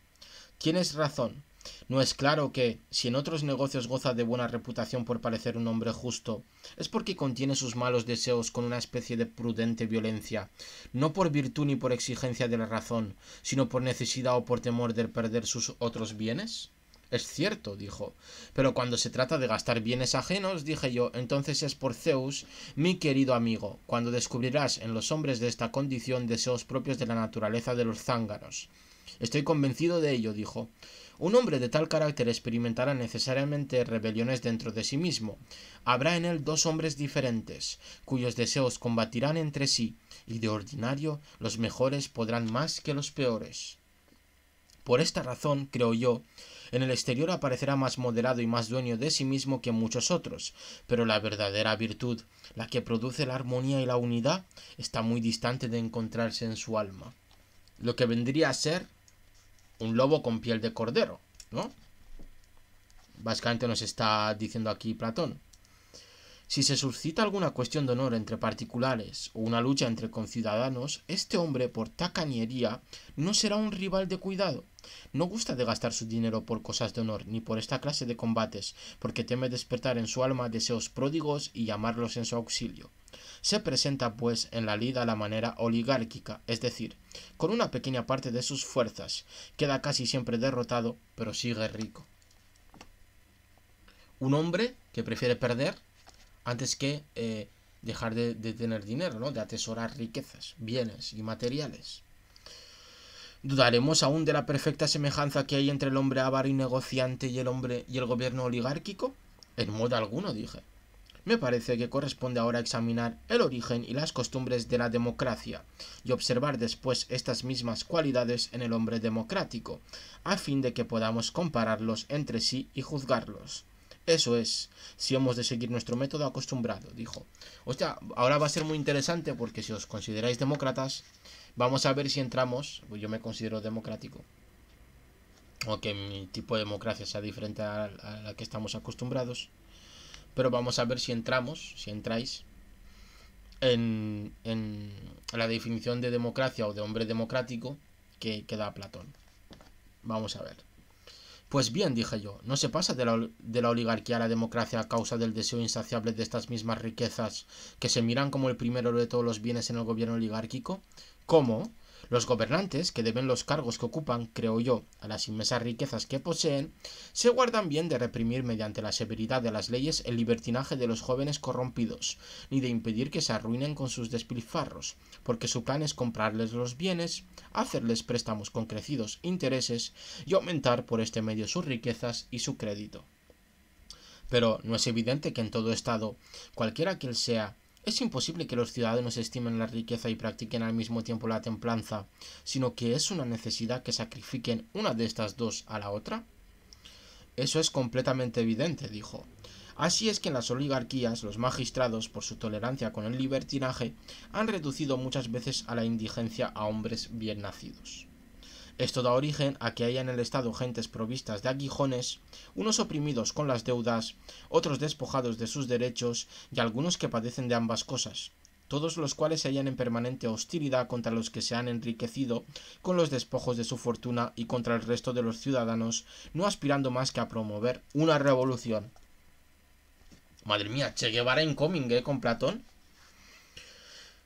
Tienes razón. ¿No es claro que, si en otros negocios goza de buena reputación por parecer un hombre justo, es porque contiene sus malos deseos con una especie de prudente violencia, no por virtud ni por exigencia de la razón, sino por necesidad o por temor de perder sus otros bienes? Es cierto, dijo. Pero cuando se trata de gastar bienes ajenos, dije yo, entonces es por Zeus, mi querido amigo, cuando descubrirás en los hombres de esta condición deseos propios de la naturaleza de los zánganos. Estoy convencido de ello, dijo. Un hombre de tal carácter experimentará necesariamente rebeliones dentro de sí mismo. Habrá en él dos hombres diferentes, cuyos deseos combatirán entre sí, y de ordinario los mejores podrán más que los peores. Por esta razón, creo yo, en el exterior aparecerá más moderado y más dueño de sí mismo que muchos otros, pero la verdadera virtud, la que produce la armonía y la unidad, está muy distante de encontrarse en su alma. Lo que vendría a ser un lobo con piel de cordero, ¿no? Básicamente nos está diciendo aquí Platón. Si se suscita alguna cuestión de honor entre particulares o una lucha entre conciudadanos, este hombre por tacañería no será un rival de cuidado. No gusta de gastar su dinero por cosas de honor, ni por esta clase de combates, porque teme despertar en su alma deseos pródigos y llamarlos en su auxilio. Se presenta, pues, en la lida a la manera oligárquica, es decir, con una pequeña parte de sus fuerzas, queda casi siempre derrotado, pero sigue rico. Un hombre que prefiere perder antes que eh, dejar de, tener dinero, ¿no? de atesorar riquezas, bienes y materiales. ¿Dudaremos aún de la perfecta semejanza que hay entre el hombre avaro y negociante y el hombre y el gobierno oligárquico? En modo alguno, dije me parece que corresponde ahora examinar el origen y las costumbres de la democracia y observar después estas mismas cualidades en el hombre democrático, a fin de que podamos compararlos entre sí y juzgarlos. Eso es, si hemos de seguir nuestro método acostumbrado, dijo. Hostia, ahora va a ser muy interesante porque si os consideráis demócratas, vamos a ver si entramos, pues yo me considero democrático, o que mi tipo de democracia sea diferente a la que estamos acostumbrados pero vamos a ver si entramos, si entráis en, en la definición de democracia o de hombre democrático que, que da Platón. Vamos a ver. Pues bien, dije yo, ¿no se pasa de la, de la, oligarquía a la democracia a causa del deseo insaciable de estas mismas riquezas que se miran como el primero de todos los bienes en el gobierno oligárquico? ¿Cómo? Los gobernantes, que deben los cargos que ocupan, creo yo, a las inmensas riquezas que poseen, se guardan bien de reprimir mediante la severidad de las leyes el libertinaje de los jóvenes corrompidos, ni de impedir que se arruinen con sus despilfarros, porque su plan es comprarles los bienes, hacerles préstamos con crecidos intereses y aumentar por este medio sus riquezas y su crédito. Pero no es evidente que en todo estado, cualquiera que él sea, es imposible que los ciudadanos estimen la riqueza y practiquen al mismo tiempo la templanza, sino que es una necesidad que sacrifiquen una de estas dos a la otra. Eso es completamente evidente, dijo. Así es que en las oligarquías los magistrados, por su tolerancia con el libertinaje, han reducido muchas veces a la indigencia a hombres bien nacidos. Esto da origen a que haya en el Estado gentes provistas de aguijones, unos oprimidos con las deudas, otros despojados de sus derechos y algunos que padecen de ambas cosas, todos los cuales se hallan en permanente hostilidad contra los que se han enriquecido con los despojos de su fortuna y contra el resto de los ciudadanos, no aspirando más que a promover una revolución. Madre mía, Che Guevara incoming, ¿eh? Con Platón.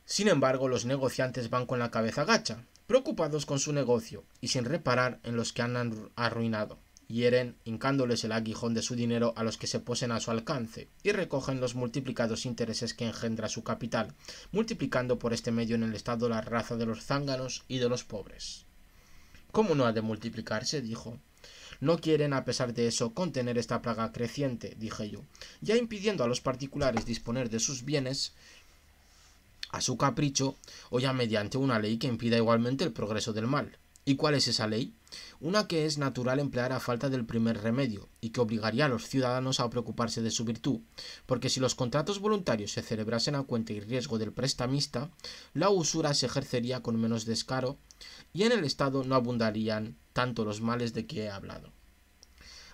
Sin embargo, los negociantes van con la cabeza gacha, preocupados con su negocio y sin reparar en los que han arruinado. hieren hincándoles el aguijón de su dinero a los que se posen a su alcance, y recogen los multiplicados intereses que engendra su capital, multiplicando por este medio en el Estado la raza de los zánganos y de los pobres. ¿Cómo no ha de multiplicarse? dijo. No quieren, a pesar de eso, contener esta plaga creciente, dije yo, ya impidiendo a los particulares disponer de sus bienes a su capricho, o ya mediante una ley que impida igualmente el progreso del mal. ¿Y cuál es esa ley? Una que es natural emplear a falta del primer remedio, y que obligaría a los ciudadanos a preocuparse de su virtud, porque si los contratos voluntarios se celebrasen a cuenta y riesgo del prestamista, la usura se ejercería con menos descaro, y en el Estado no abundarían tanto los males de que he hablado.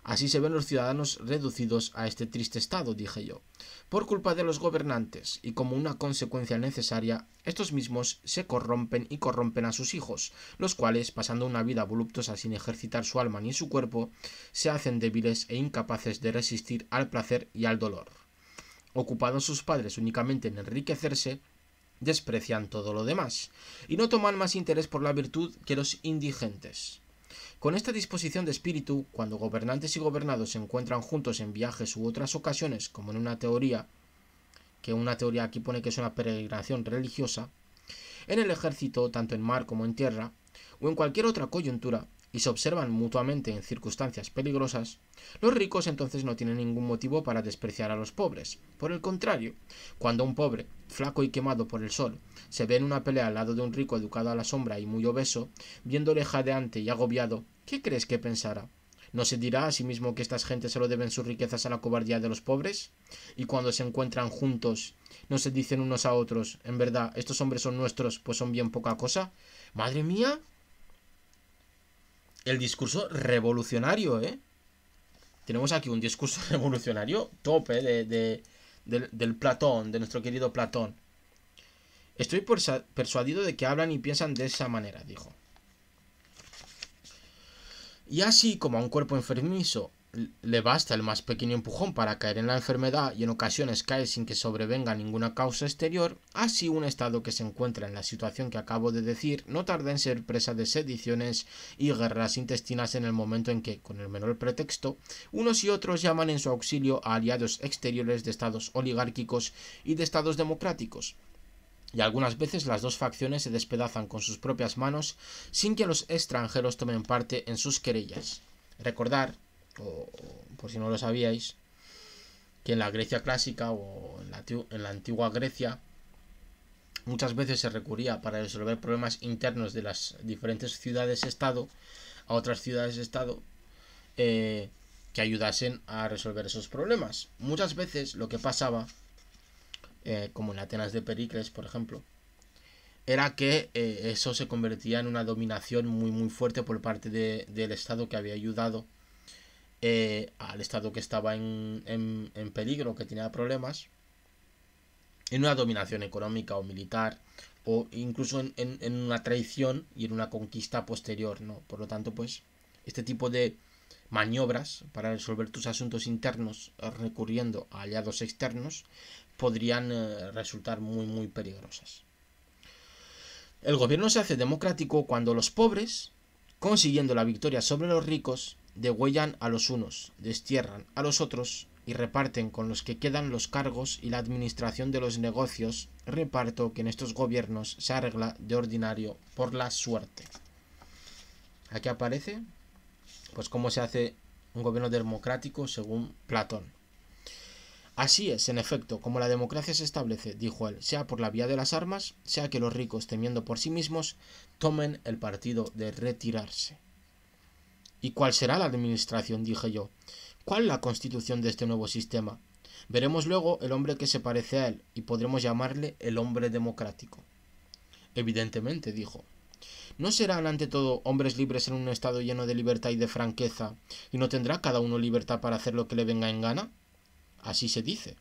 Así se ven los ciudadanos reducidos a este triste estado, dije yo, por culpa de los gobernantes, y como una consecuencia necesaria, estos mismos se corrompen y corrompen a sus hijos, los cuales, pasando una vida voluptuosa sin ejercitar su alma ni su cuerpo, se hacen débiles e incapaces de resistir al placer y al dolor. Ocupados sus padres únicamente en enriquecerse, desprecian todo lo demás, y no toman más interés por la virtud que los indigentes. Con esta disposición de espíritu, cuando gobernantes y gobernados se encuentran juntos en viajes u otras ocasiones, como en una teoría, que una teoría aquí pone que es una peregrinación religiosa, en el ejército, tanto en mar como en tierra, o en cualquier otra coyuntura, y se observan mutuamente en circunstancias peligrosas, los ricos entonces no tienen ningún motivo para despreciar a los pobres. Por el contrario, cuando un pobre, flaco y quemado por el sol, se ve en una pelea al lado de un rico educado a la sombra y muy obeso, viéndole jadeante y agobiado, ¿qué crees que pensará? ¿No se dirá a sí mismo que estas gentes se lo deben sus riquezas a la cobardía de los pobres? Y cuando se encuentran juntos, ¿no se dicen unos a otros, en verdad, estos hombres son nuestros, pues son bien poca cosa? Madre mía, el discurso revolucionario, ¿eh? Tenemos aquí un discurso *laughs* revolucionario tope de, del, Platón, de nuestro querido Platón. Estoy persuadido de que hablan y piensan de esa manera, dijo. Y así como a un cuerpo enfermizo le basta el más pequeño empujón para caer en la enfermedad y en ocasiones cae sin que sobrevenga ninguna causa exterior, así un estado que se encuentra en la situación que acabo de decir no tarda en ser presa de sediciones y guerras intestinas en el momento en que, con el menor pretexto, unos y otros llaman en su auxilio a aliados exteriores de estados oligárquicos y de estados democráticos, y algunas veces las dos facciones se despedazan con sus propias manos sin que los extranjeros tomen parte en sus querellas. Recordar o, por si no lo sabíais, que en la Grecia clásica o en la, en la antigua Grecia muchas veces se recurría para resolver problemas internos de las diferentes ciudades-estado a otras ciudades-estado eh, que ayudasen a resolver esos problemas. Muchas veces lo que pasaba, eh, como en Atenas de Pericles, por ejemplo, era que eh, eso se convertía en una dominación muy muy fuerte por parte del Estado que había ayudado eh, al Estado que estaba en, en, peligro, que tenía problemas, en una dominación económica o militar, o incluso en, en, una traición y en una conquista posterior, ¿no? Por lo tanto, pues, este tipo de maniobras para resolver tus asuntos internos recurriendo a aliados externos podrían eh, resultar muy muy peligrosas. El gobierno se hace democrático cuando los pobres, consiguiendo la victoria sobre los ricos, degüellan a los unos, destierran a los otros y reparten con los que quedan los cargos y la administración de los negocios, reparto que en estos gobiernos se arregla de ordinario por la suerte. Aquí aparece, pues cómo se hace un gobierno democrático según Platón. Así es, en efecto, como la democracia se establece, dijo él, sea por la vía de las armas, sea que los ricos, temiendo por sí mismos, tomen el partido de retirarse. ¿Y cuál será la administración? dije yo. ¿Cuál la constitución de este nuevo sistema? Veremos luego el hombre que se parece a él, y podremos llamarle el hombre democrático. Evidentemente, dijo. ¿No serán ante todo hombres libres en un estado lleno de libertad y de franqueza, y no tendrá cada uno libertad para hacer lo que le venga en gana? Así se dice.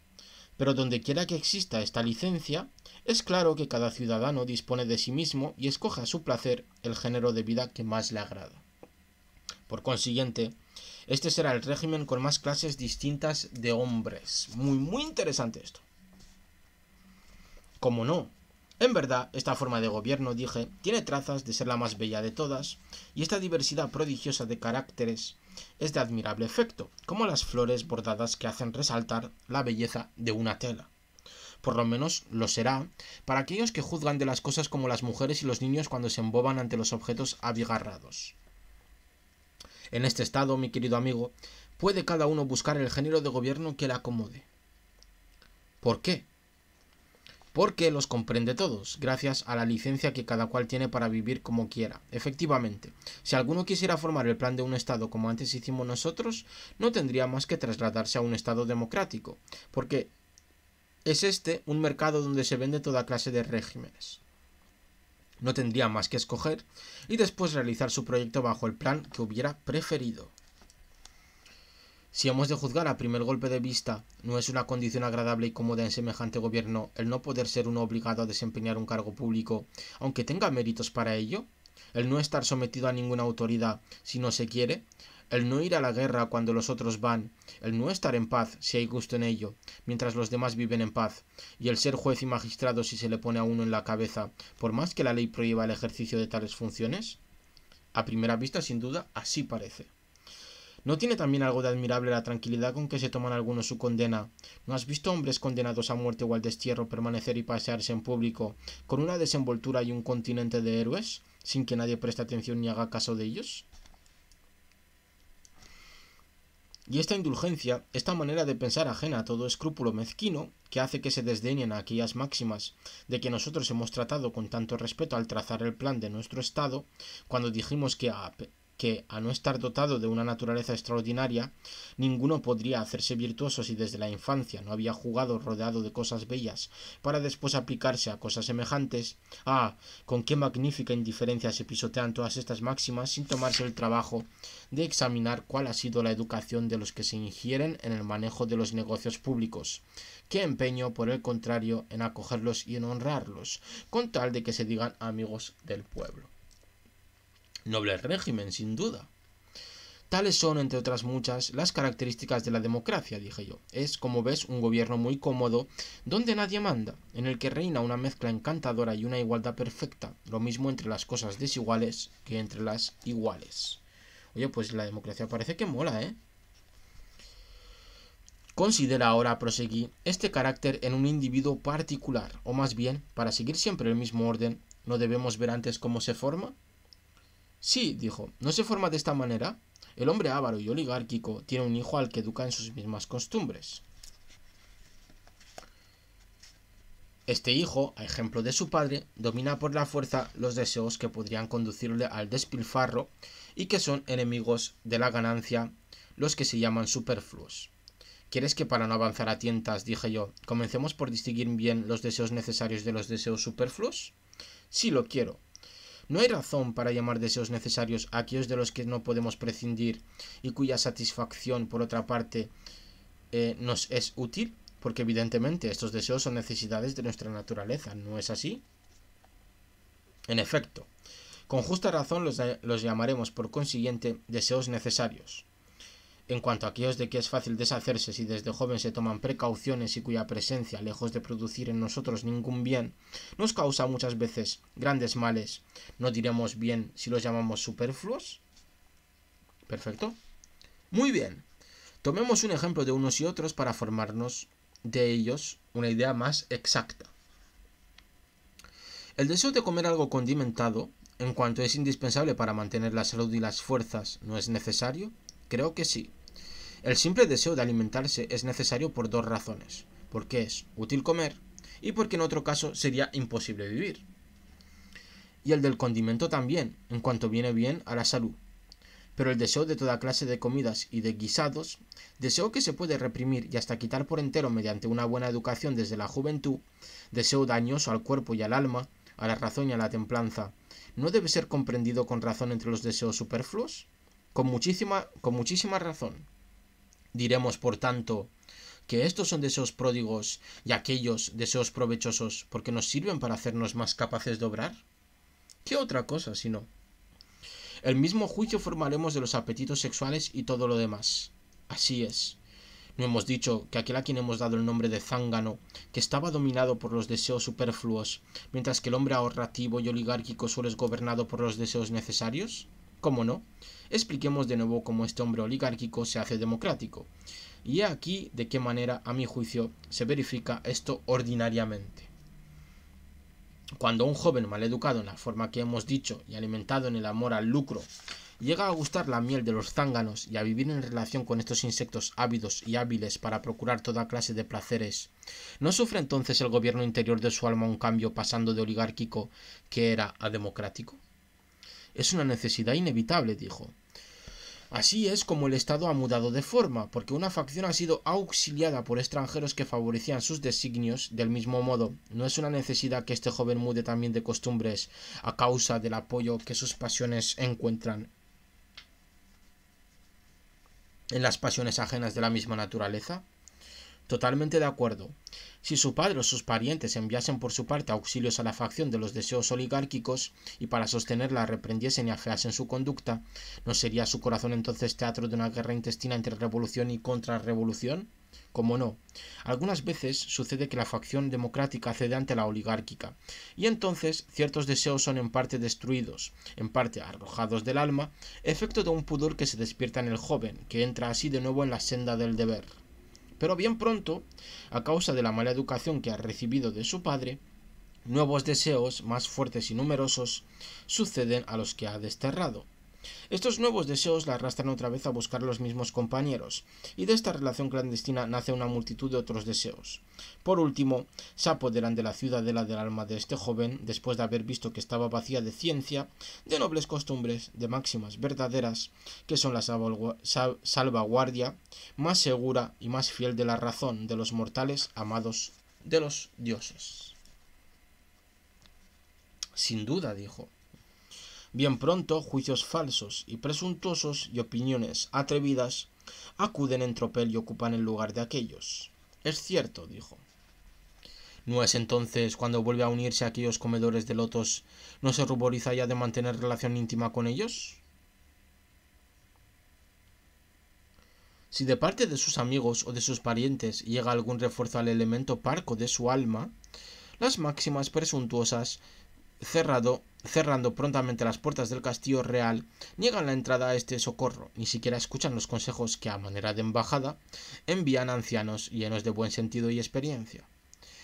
Pero donde quiera que exista esta licencia, es claro que cada ciudadano dispone de sí mismo y escoge a su placer el género de vida que más le agrada. Por consiguiente, este será el régimen con más clases distintas de hombres. Muy, muy interesante esto. Como no. En verdad, esta forma de gobierno, dije, tiene trazas de ser la más bella de todas, y esta diversidad prodigiosa de caracteres es de admirable efecto, como las flores bordadas que hacen resaltar la belleza de una tela. Por lo menos lo será para aquellos que juzgan de las cosas como las mujeres y los niños cuando se emboban ante los objetos abigarrados. En este estado, mi querido amigo, puede cada uno buscar el género de gobierno que le acomode. ¿Por qué? Porque los comprende todos, gracias a la licencia que cada cual tiene para vivir como quiera. Efectivamente, si alguno quisiera formar el plan de un Estado como antes hicimos nosotros, no tendría más que trasladarse a un Estado democrático, porque es este un mercado donde se vende toda clase de regímenes. No tendría más que escoger y después realizar su proyecto bajo el plan que hubiera preferido. Si hemos de juzgar a primer golpe de vista, ¿no es una condición agradable y cómoda en semejante gobierno el no poder ser uno obligado a desempeñar un cargo público, aunque tenga méritos para ello? ¿El no estar sometido a ninguna autoridad si no se quiere? el no ir a la guerra cuando los otros van, el no estar en paz si hay gusto en ello, mientras los demás viven en paz, y el ser juez y magistrado si se le pone a uno en la cabeza, por más que la ley prohíba el ejercicio de tales funciones? A primera vista, sin duda, así parece. ¿No tiene también algo de admirable la tranquilidad con que se toman algunos su condena? ¿No has visto hombres condenados a muerte o al destierro permanecer y pasearse en público con una desenvoltura y un continente de héroes, sin que nadie preste atención ni haga caso de ellos? Y esta indulgencia, esta manera de pensar ajena a todo escrúpulo mezquino, que hace que se desdeñen aquellas máximas de que nosotros hemos tratado con tanto respeto al trazar el plan de nuestro Estado, cuando dijimos que a, que, a no estar dotado de una naturaleza extraordinaria, ninguno podría hacerse virtuoso si desde la infancia no había jugado rodeado de cosas bellas, para después aplicarse a cosas semejantes, ah, con qué magnífica indiferencia se pisotean todas estas máximas sin tomarse el trabajo de examinar cuál ha sido la educación de los que se ingieren en el manejo de los negocios públicos, qué empeño, por el contrario, en acogerlos y en honrarlos, con tal de que se digan amigos del pueblo. Noble régimen, sin duda. Tales son, entre otras muchas, las características de la democracia, dije yo. Es, como ves, un gobierno muy cómodo, donde nadie manda, en el que reina una mezcla encantadora y una igualdad perfecta, lo mismo entre las cosas desiguales que entre las iguales. Oye, pues la democracia parece que mola, ¿eh? Considera ahora, proseguí, este carácter en un individuo particular, o más bien, para seguir siempre el mismo orden, ¿no debemos ver antes cómo se forma? Sí, dijo, ¿no se forma de esta manera? El hombre avaro y oligárquico tiene un hijo al que educa en sus mismas costumbres. Este hijo, a ejemplo de su padre, domina por la fuerza los deseos que podrían conducirle al despilfarro y que son enemigos de la ganancia, los que se llaman superfluos. ¿Quieres que para no avanzar a tientas, dije yo, comencemos por distinguir bien los deseos necesarios de los deseos superfluos? Sí lo quiero, no hay razón para llamar deseos necesarios a aquellos de los que no podemos prescindir y cuya satisfacción, por otra parte, eh, nos es útil, porque evidentemente estos deseos son necesidades de nuestra naturaleza, ¿no es así? En efecto, con justa razón los, los llamaremos por consiguiente deseos necesarios. En cuanto a aquellos de que es fácil deshacerse si desde joven se toman precauciones y cuya presencia, lejos de producir en nosotros ningún bien, nos causa muchas veces grandes males, ¿no diremos bien si los llamamos superfluos? Perfecto. Muy bien. Tomemos un ejemplo de unos y otros para formarnos de ellos una idea más exacta. El deseo de comer algo condimentado, en cuanto es indispensable para mantener la salud y las fuerzas, ¿no es necesario? Creo que sí. El simple deseo de alimentarse es necesario por dos razones. Porque es útil comer y porque en otro caso sería imposible vivir. Y el del condimento también, en cuanto viene bien a la salud. Pero el deseo de toda clase de comidas y de guisados, deseo que se puede reprimir y hasta quitar por entero mediante una buena educación desde la juventud, deseo dañoso al cuerpo y al alma, a la razón y a la templanza, ¿no debe ser comprendido con razón entre los deseos superfluos? Con muchísima, con muchísima razón. Diremos, por tanto, que estos son deseos pródigos y aquellos deseos provechosos porque nos sirven para hacernos más capaces de obrar? ¿Qué otra cosa si no? El mismo juicio formaremos de los apetitos sexuales y todo lo demás. Así es. No hemos dicho que aquel a quien hemos dado el nombre de zángano, que estaba dominado por los deseos superfluos, mientras que el hombre ahorrativo y oligárquico solo es gobernado por los deseos necesarios? ¿Cómo no? Expliquemos de nuevo cómo este hombre oligárquico se hace democrático. Y aquí de qué manera, a mi juicio, se verifica esto ordinariamente. Cuando un joven maleducado en la forma que hemos dicho y alimentado en el amor al lucro llega a gustar la miel de los zánganos y a vivir en relación con estos insectos ávidos y hábiles para procurar toda clase de placeres, ¿no sufre entonces el gobierno interior de su alma un cambio pasando de oligárquico que era a democrático? Es una necesidad inevitable, dijo. Así es como el Estado ha mudado de forma, porque una facción ha sido auxiliada por extranjeros que favorecían sus designios, del mismo modo, no es una necesidad que este joven mude también de costumbres a causa del apoyo que sus pasiones encuentran en las pasiones ajenas de la misma naturaleza. Totalmente de acuerdo. Si su padre o sus parientes enviasen por su parte auxilios a la facción de los deseos oligárquicos y para sostenerla reprendiesen y afeasen su conducta, ¿no sería su corazón entonces teatro de una guerra intestina entre revolución y contrarrevolución? Como no, algunas veces sucede que la facción democrática cede ante la oligárquica, y entonces ciertos deseos son en parte destruidos, en parte arrojados del alma, efecto de un pudor que se despierta en el joven, que entra así de nuevo en la senda del deber. Pero bien pronto, a causa de la mala educación que ha recibido de su padre, nuevos deseos, más fuertes y numerosos, suceden a los que ha desterrado. Estos nuevos deseos la arrastran otra vez a buscar los mismos compañeros, y de esta relación clandestina nace una multitud de otros deseos. Por último, se apoderan de la ciudadela del alma de este joven, después de haber visto que estaba vacía de ciencia, de nobles costumbres, de máximas verdaderas, que son la salvaguardia más segura y más fiel de la razón de los mortales amados de los dioses. Sin duda, dijo, Bien pronto, juicios falsos y presuntuosos y opiniones atrevidas acuden en tropel y ocupan el lugar de aquellos. Es cierto, dijo. ¿No es entonces cuando vuelve a unirse a aquellos comedores de lotos, no se ruboriza ya de mantener relación íntima con ellos? Si de parte de sus amigos o de sus parientes llega algún refuerzo al elemento parco de su alma, las máximas presuntuosas cerrando prontamente las puertas del castillo real, niegan la entrada a este socorro, ni siquiera escuchan los consejos que, a manera de embajada, envían ancianos llenos de buen sentido y experiencia.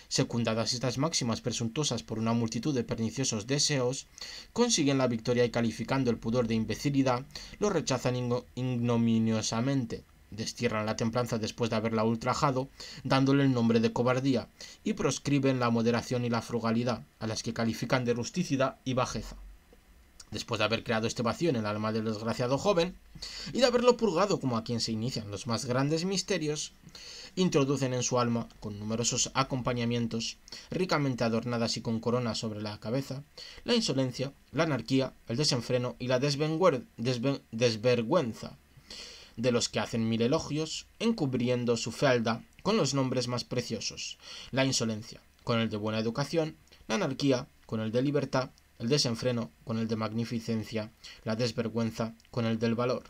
Secundadas estas máximas presuntuosas por una multitud de perniciosos deseos, consiguen la victoria y calificando el pudor de imbecilidad, lo rechazan ignominiosamente, destierran la templanza después de haberla ultrajado, dándole el nombre de cobardía, y proscriben la moderación y la frugalidad, a las que califican de rusticidad y bajeza. Después de haber creado este vacío en el alma del desgraciado joven, y de haberlo purgado como a quien se inician los más grandes misterios, introducen en su alma, con numerosos acompañamientos, ricamente adornadas y con coronas sobre la cabeza, la insolencia, la anarquía, el desenfreno y la desvergüenza de los que hacen mil elogios, encubriendo su fealdad con los nombres más preciosos, la insolencia, con el de buena educación, la anarquía, con el de libertad, el desenfreno, con el de magnificencia, la desvergüenza, con el del valor.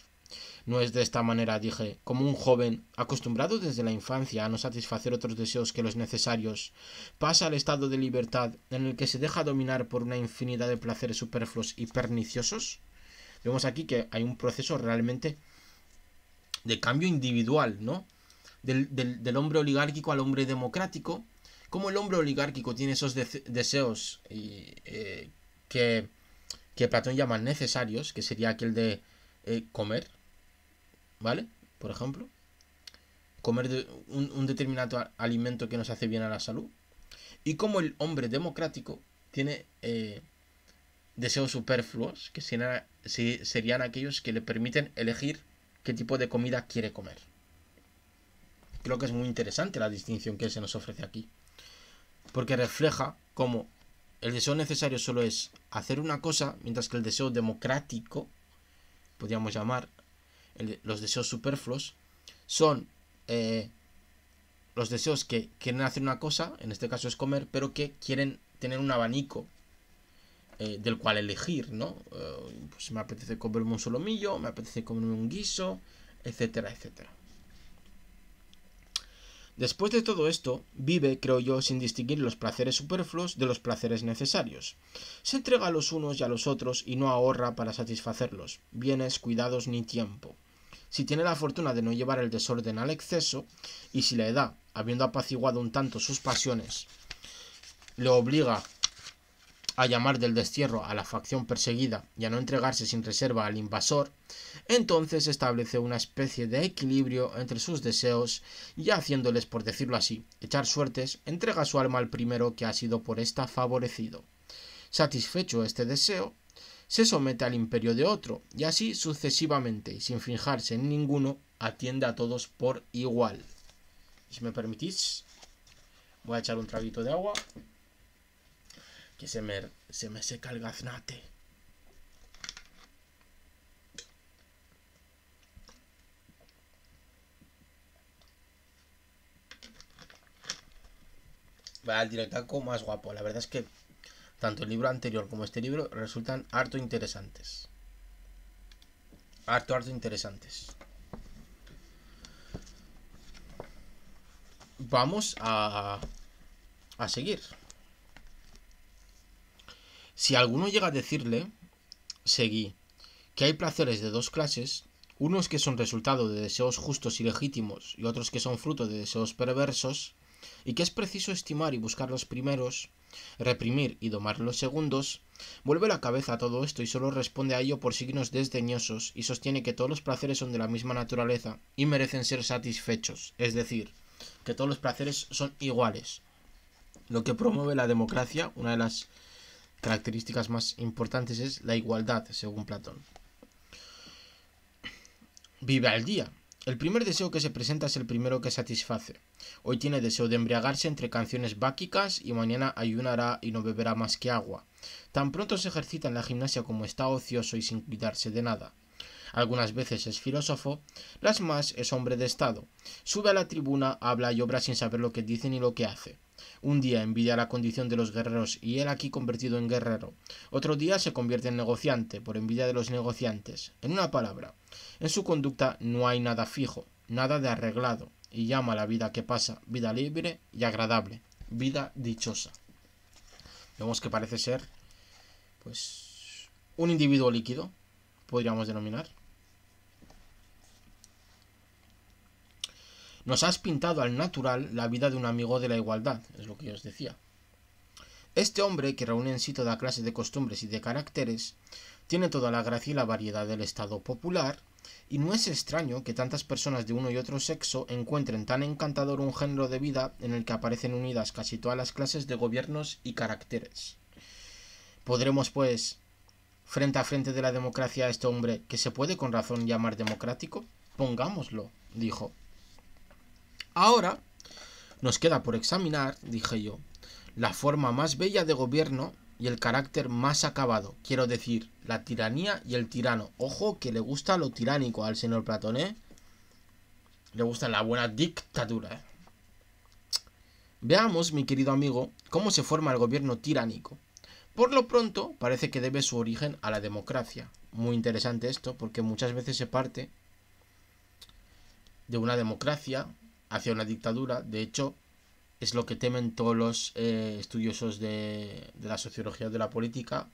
No es de esta manera, dije, como un joven, acostumbrado desde la infancia a no satisfacer otros deseos que los necesarios, pasa al estado de libertad en el que se deja dominar por una infinidad de placeres superfluos y perniciosos. Vemos aquí que hay un proceso realmente de cambio individual, ¿no? Del, hombre oligárquico al hombre democrático, como el hombre oligárquico tiene esos deseos eh, que, que, Platón llama necesarios, que sería aquel de eh, comer, ¿vale? Por ejemplo, comer un, determinado alimento que nos hace bien a la salud, y como el hombre democrático tiene eh, deseos superfluos, que serían aquellos que le permiten elegir qué tipo de comida quiere comer. Creo que es muy interesante la distinción que se nos ofrece aquí. Porque refleja cómo el deseo necesario solo es hacer una cosa, mientras que el deseo democrático, podríamos llamar los deseos superfluos, son eh, los deseos que quieren hacer una cosa, en este caso es comer, pero que quieren tener un abanico eh, del cual elegir, ¿no? Eh, pues me apetece comerme un solomillo, me apetece comerme un guiso, etcétera, etcétera. Después de todo esto, vive, creo yo, sin distinguir los placeres superfluos de los placeres necesarios. Se entrega a los unos y a los otros y no ahorra para satisfacerlos, bienes, cuidados ni tiempo. Si tiene la fortuna de no llevar el desorden al exceso, y si la edad, habiendo apaciguado un tanto sus pasiones, le obliga a llamar del destierro a la facción perseguida y a no entregarse sin reserva al invasor, entonces establece una especie de equilibrio entre sus deseos y haciéndoles, por decirlo así, echar suertes, entrega su alma al primero que ha sido por ésta favorecido. Satisfecho este deseo, se somete al imperio de otro, y así sucesivamente, y sin fijarse en ninguno, atiende a todos por igual. Si me permitís, voy a echar un traguito de agua que se me, se me seca el gaznate. Va el directaco más guapo. La verdad es que tanto el libro anterior como este libro resultan harto interesantes. Harto, harto interesantes. Vamos a, a seguir. Si alguno llega a decirle, seguí, que hay placeres de dos clases, unos que son resultado de deseos justos y legítimos y otros que son fruto de deseos perversos, y que es preciso estimar y buscar los primeros, reprimir y domar los segundos, vuelve la cabeza a todo esto y solo responde a ello por signos desdeñosos y sostiene que todos los placeres son de la misma naturaleza y merecen ser satisfechos, es decir, que todos los placeres son iguales. Lo que promueve la democracia, una de las características más importantes es la igualdad, según Platón. Vive al día. El primer deseo que se presenta es el primero que satisface. Hoy tiene deseo de embriagarse entre canciones báquicas y mañana ayunará y no beberá más que agua. Tan pronto se ejercita en la gimnasia como está ocioso y sin cuidarse de nada. Algunas veces es filósofo, las más es hombre de Estado. Sube a la tribuna, habla y obra sin saber lo que dice ni lo que hace. Un día envidia la condición de los guerreros y él aquí convertido en guerrero. Otro día se convierte en negociante por envidia de los negociantes. En una palabra, en su conducta no hay nada fijo, nada de arreglado, y llama a la vida que pasa vida libre y agradable, vida dichosa. Vemos que parece ser, pues, un individuo líquido, podríamos denominar. Nos has pintado al natural la vida de un amigo de la igualdad, es lo que yo os decía. Este hombre, que reúne en sí toda clase de costumbres y de caracteres, tiene toda la gracia y la variedad del estado popular, y no es extraño que tantas personas de uno y otro sexo encuentren tan encantador un género de vida en el que aparecen unidas casi todas las clases de gobiernos y caracteres. Podremos, pues, frente a frente de la democracia a este hombre que se puede con razón llamar democrático? Pongámoslo, dijo. Ahora nos queda por examinar, dije yo, la forma más bella de gobierno y el carácter más acabado, quiero decir, la tiranía y el tirano. Ojo que le gusta lo tiránico al señor Platón, ¿eh? Le gusta la buena dictadura. ¿eh? Veamos, mi querido amigo, cómo se forma el gobierno tiránico. Por lo pronto, parece que debe su origen a la democracia. Muy interesante esto, porque muchas veces se parte de una democracia hacia una dictadura. De hecho, es lo que temen todos los eh, estudiosos de, de la sociología de la política,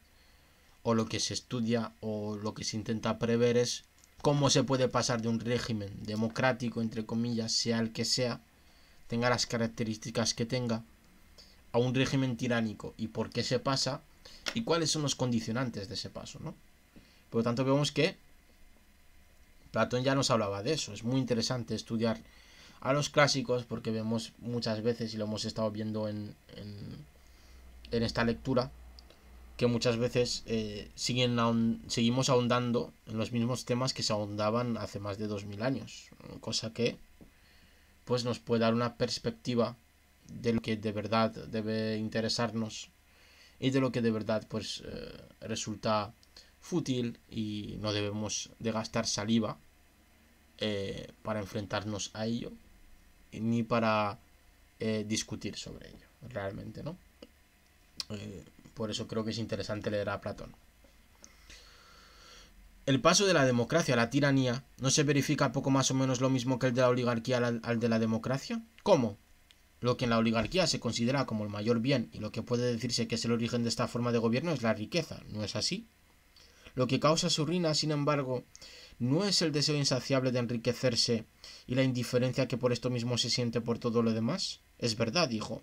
o lo que se estudia o lo que se intenta prever es cómo se puede pasar de un régimen democrático, entre comillas, sea el que sea, tenga las características que tenga, a un régimen tiránico y por qué se pasa y cuáles son los condicionantes de ese paso, ¿no? Por lo tanto, vemos que Platón ya nos hablaba de eso. Es muy interesante estudiar a los clásicos porque vemos muchas veces y lo hemos estado viendo en, en, esta lectura que muchas veces eh, siguen seguimos ahondando en los mismos temas que se ahondaban hace más de 2000 años cosa que pues nos puede dar una perspectiva de lo que de verdad debe interesarnos y de lo que de verdad pues eh, resulta fútil y no debemos de gastar saliva eh, para enfrentarnos a ello ni para eh, discutir sobre ello, realmente, ¿no? Eh, por eso creo que es interesante leer a Platón. El paso de la democracia a la tiranía no se verifica poco más o menos lo mismo que el de la oligarquía al, de la democracia. ¿Cómo? Lo que en la oligarquía se considera como el mayor bien y lo que puede decirse que es el origen de esta forma de gobierno es la riqueza, ¿no es así? Lo que causa su ruina, sin embargo, no es el deseo insaciable de enriquecerse y la indiferencia que por esto mismo se siente por todo lo demás. Es verdad, dijo.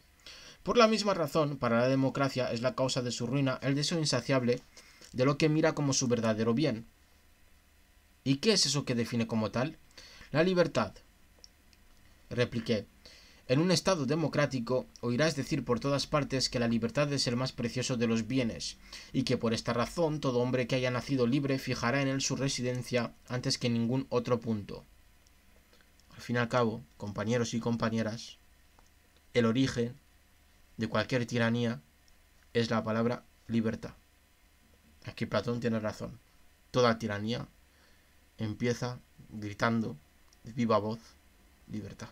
Por la misma razón, para la democracia es la causa de su ruina el deseo insaciable de lo que mira como su verdadero bien, ¿Y qué es eso que define como tal? La libertad. Repliqué. En un Estado democrático oirás decir por todas partes que la libertad es el más precioso de los bienes, y que por esta razón todo hombre que haya nacido libre fijará en él su residencia antes que en ningún otro punto. Al fin y al cabo, compañeros y compañeras, el origen de cualquier tiranía es la palabra libertad. Aquí Platón tiene razón. Toda tiranía empieza gritando de viva voz libertad.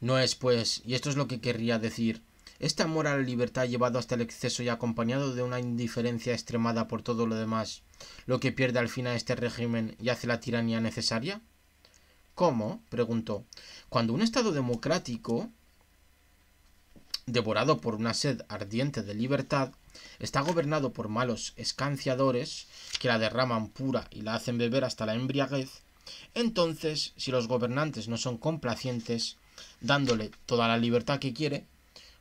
No es, pues, y esto es lo que querría decir, este amor a la libertad llevado hasta el exceso y acompañado de una indiferencia extremada por todo lo demás, lo que pierde al fin a este régimen y hace la tiranía necesaria? ¿Cómo? preguntó. Cuando un Estado democrático, devorado por una sed ardiente de libertad, Está gobernado por malos escanciadores que la derraman pura y la hacen beber hasta la embriaguez. Entonces, si los gobernantes no son complacientes, dándole toda la libertad que quiere,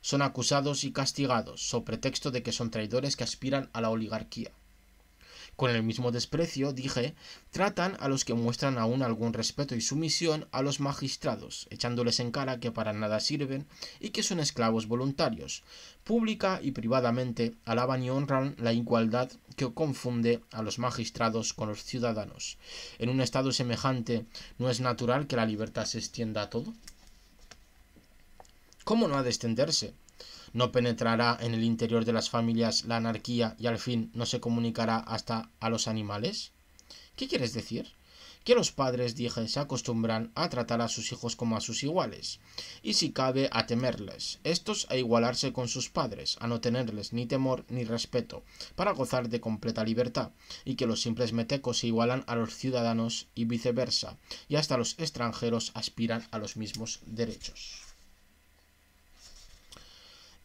son acusados y castigados, so pretexto de que son traidores que aspiran a la oligarquía. Con el mismo desprecio, dije, tratan a los que muestran aún algún respeto y sumisión a los magistrados, echándoles en cara que para nada sirven y que son esclavos voluntarios. Pública y privadamente alaban y honran la igualdad que confunde a los magistrados con los ciudadanos. En un estado semejante, ¿no es natural que la libertad se extienda a todo? ¿Cómo no ha de extenderse? no penetrará en el interior de las familias la anarquía y al fin no se comunicará hasta a los animales? ¿Qué quieres decir? Que los padres, dije, se acostumbran a tratar a sus hijos como a sus iguales, y si cabe a temerles, estos a igualarse con sus padres, a no tenerles ni temor ni respeto, para gozar de completa libertad, y que los simples metecos se igualan a los ciudadanos y viceversa, y hasta los extranjeros aspiran a los mismos derechos.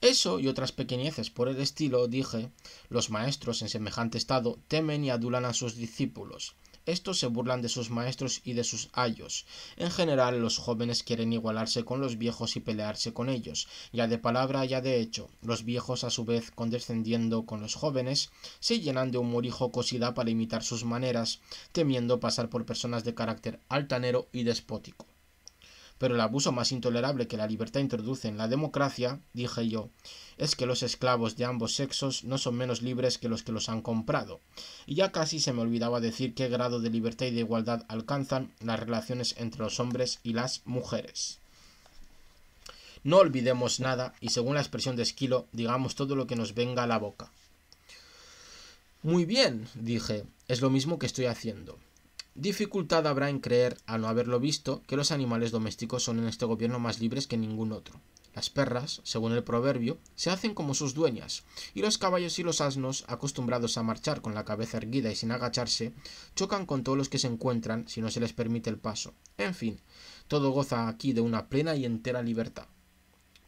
Eso y otras pequeñeces por el estilo, dije, los maestros en semejante estado temen y adulan a sus discípulos. Estos se burlan de sus maestros y de sus ayos. En general, los jóvenes quieren igualarse con los viejos y pelearse con ellos, ya de palabra, ya de hecho. Los viejos, a su vez, condescendiendo con los jóvenes, se llenan de humor y jocosidad para imitar sus maneras, temiendo pasar por personas de carácter altanero y despótico. Pero el abuso más intolerable que la libertad introduce en la democracia, dije yo, es que los esclavos de ambos sexos no son menos libres que los que los han comprado. Y ya casi se me olvidaba decir qué grado de libertad y de igualdad alcanzan las relaciones entre los hombres y las mujeres. No olvidemos nada y según la expresión de Esquilo, digamos todo lo que nos venga a la boca. Muy bien, dije, es lo mismo que estoy haciendo. Dificultad habrá en creer, al no haberlo visto, que los animales domésticos son en este gobierno más libres que ningún otro. Las perras, según el proverbio, se hacen como sus dueñas, y los caballos y los asnos, acostumbrados a marchar con la cabeza erguida y sin agacharse, chocan con todos los que se encuentran si no se les permite el paso. En fin, todo goza aquí de una plena y entera libertad.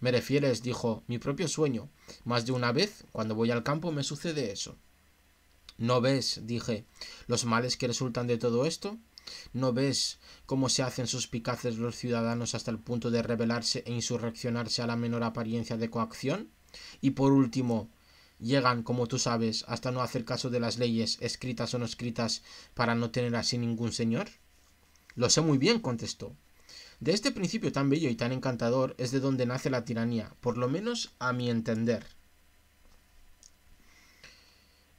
Me refieres, dijo, mi propio sueño. Más de una vez, cuando voy al campo, me sucede eso. ¿No ves, dije, los males que resultan de todo esto? ¿No ves cómo se hacen suspicaces los ciudadanos hasta el punto de rebelarse e insurreccionarse a la menor apariencia de coacción? Y por último, llegan, como tú sabes, hasta no hacer caso de las leyes, escritas o no escritas, para no tener así ningún señor? Lo sé muy bien, contestó. De este principio tan bello y tan encantador es de donde nace la tiranía, por lo menos a mi entender.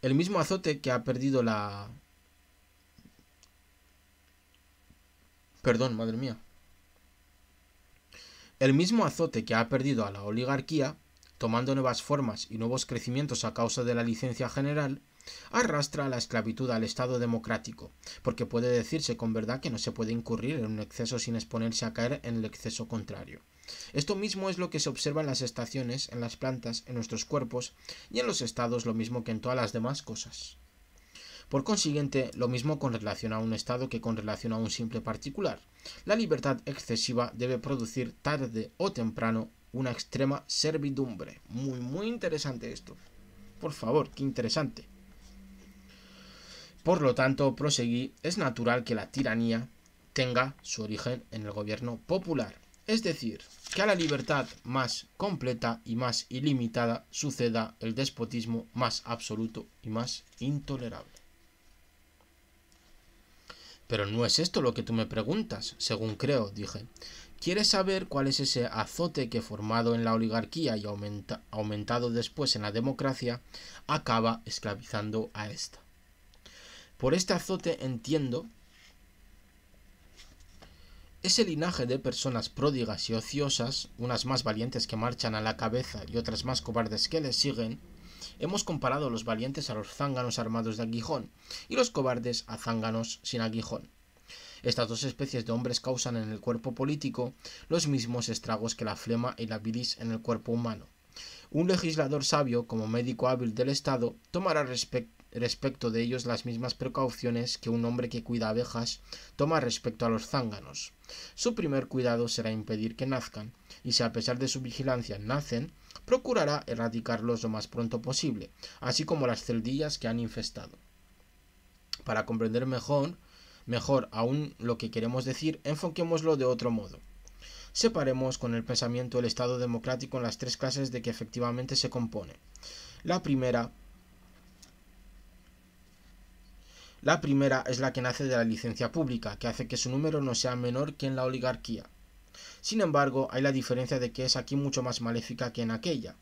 El mismo azote que ha perdido la... Perdón, madre mía. El mismo azote que ha perdido a la oligarquía, tomando nuevas formas y nuevos crecimientos a causa de la licencia general, arrastra la esclavitud al Estado democrático, porque puede decirse con verdad que no se puede incurrir en un exceso sin exponerse a caer en el exceso contrario. Esto mismo es lo que se observa en las estaciones, en las plantas, en nuestros cuerpos y en los estados lo mismo que en todas las demás cosas. Por consiguiente, lo mismo con relación a un estado que con relación a un simple particular. La libertad excesiva debe producir tarde o temprano una extrema servidumbre. Muy, muy interesante esto. Por favor, qué interesante. Por lo tanto, proseguí, es natural que la tiranía tenga su origen en el gobierno popular. Es decir, que a la libertad más completa y más ilimitada suceda el despotismo más absoluto y más intolerable. Pero no es esto lo que tú me preguntas, según creo, dije. ¿Quieres saber cuál es ese azote que formado en la oligarquía y aumentado después en la democracia acaba esclavizando a esta? Por este azote entiendo ese linaje de personas pródigas y ociosas, unas más valientes que marchan a la cabeza y otras más cobardes que les siguen, hemos comparado los valientes a los zánganos armados de aguijón y los cobardes a zánganos sin aguijón. Estas dos especies de hombres causan en el cuerpo político los mismos estragos que la flema y la bilis en el cuerpo humano. Un legislador sabio, como médico hábil del Estado, tomará respecto de ellos las mismas precauciones que un hombre que cuida abejas toma respecto a los zánganos. Su primer cuidado será impedir que nazcan, y si a pesar de su vigilancia nacen, procurará erradicarlos lo más pronto posible, así como las celdillas que han infestado. Para comprender mejor Mejor aún lo que queremos decir, enfoquémoslo de otro modo. Separemos con el pensamiento el Estado democrático en las tres clases de que efectivamente se compone. La primera La primera es la que nace de la licencia pública, que hace que su número no sea menor que en la oligarquía. Sin embargo, hay la diferencia de que es aquí mucho más maléfica que en aquella.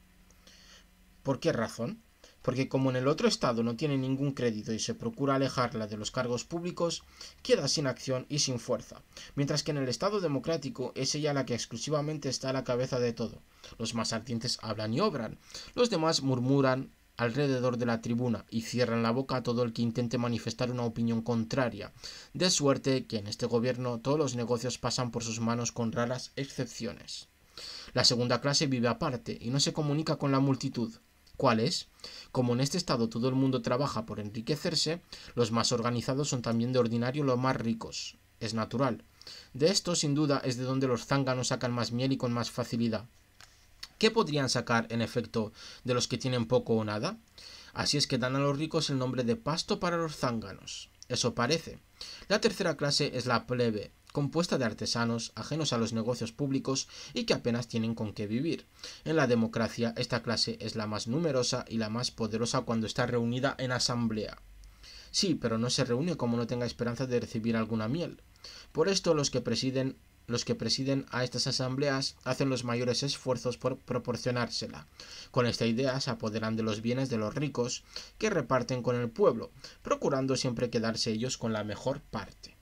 ¿Por qué razón? porque como en el otro estado no tiene ningún crédito y se procura alejarla de los cargos públicos, queda sin acción y sin fuerza, mientras que en el estado democrático es ella la que exclusivamente está a la cabeza de todo. Los más ardientes hablan y obran, los demás murmuran alrededor de la tribuna y cierran la boca a todo el que intente manifestar una opinión contraria, de suerte que en este gobierno todos los negocios pasan por sus manos con raras excepciones. La segunda clase vive aparte y no se comunica con la multitud, ¿Cuál es? Como en este estado todo el mundo trabaja por enriquecerse, los más organizados son también de ordinario los más ricos. Es natural. De esto, sin duda, es de donde los zánganos sacan más miel y con más facilidad. ¿Qué podrían sacar, en efecto, de los que tienen poco o nada? Así es que dan a los ricos el nombre de pasto para los zánganos. Eso parece. La tercera clase es la plebe, compuesta de artesanos ajenos a los negocios públicos y que apenas tienen con qué vivir. En la democracia esta clase es la más numerosa y la más poderosa cuando está reunida en asamblea. Sí, pero no se reúne como no tenga esperanza de recibir alguna miel. Por esto los que presiden los que presiden a estas asambleas hacen los mayores esfuerzos por proporcionársela. Con esta idea se apoderan de los bienes de los ricos, que reparten con el pueblo, procurando siempre quedarse ellos con la mejor parte.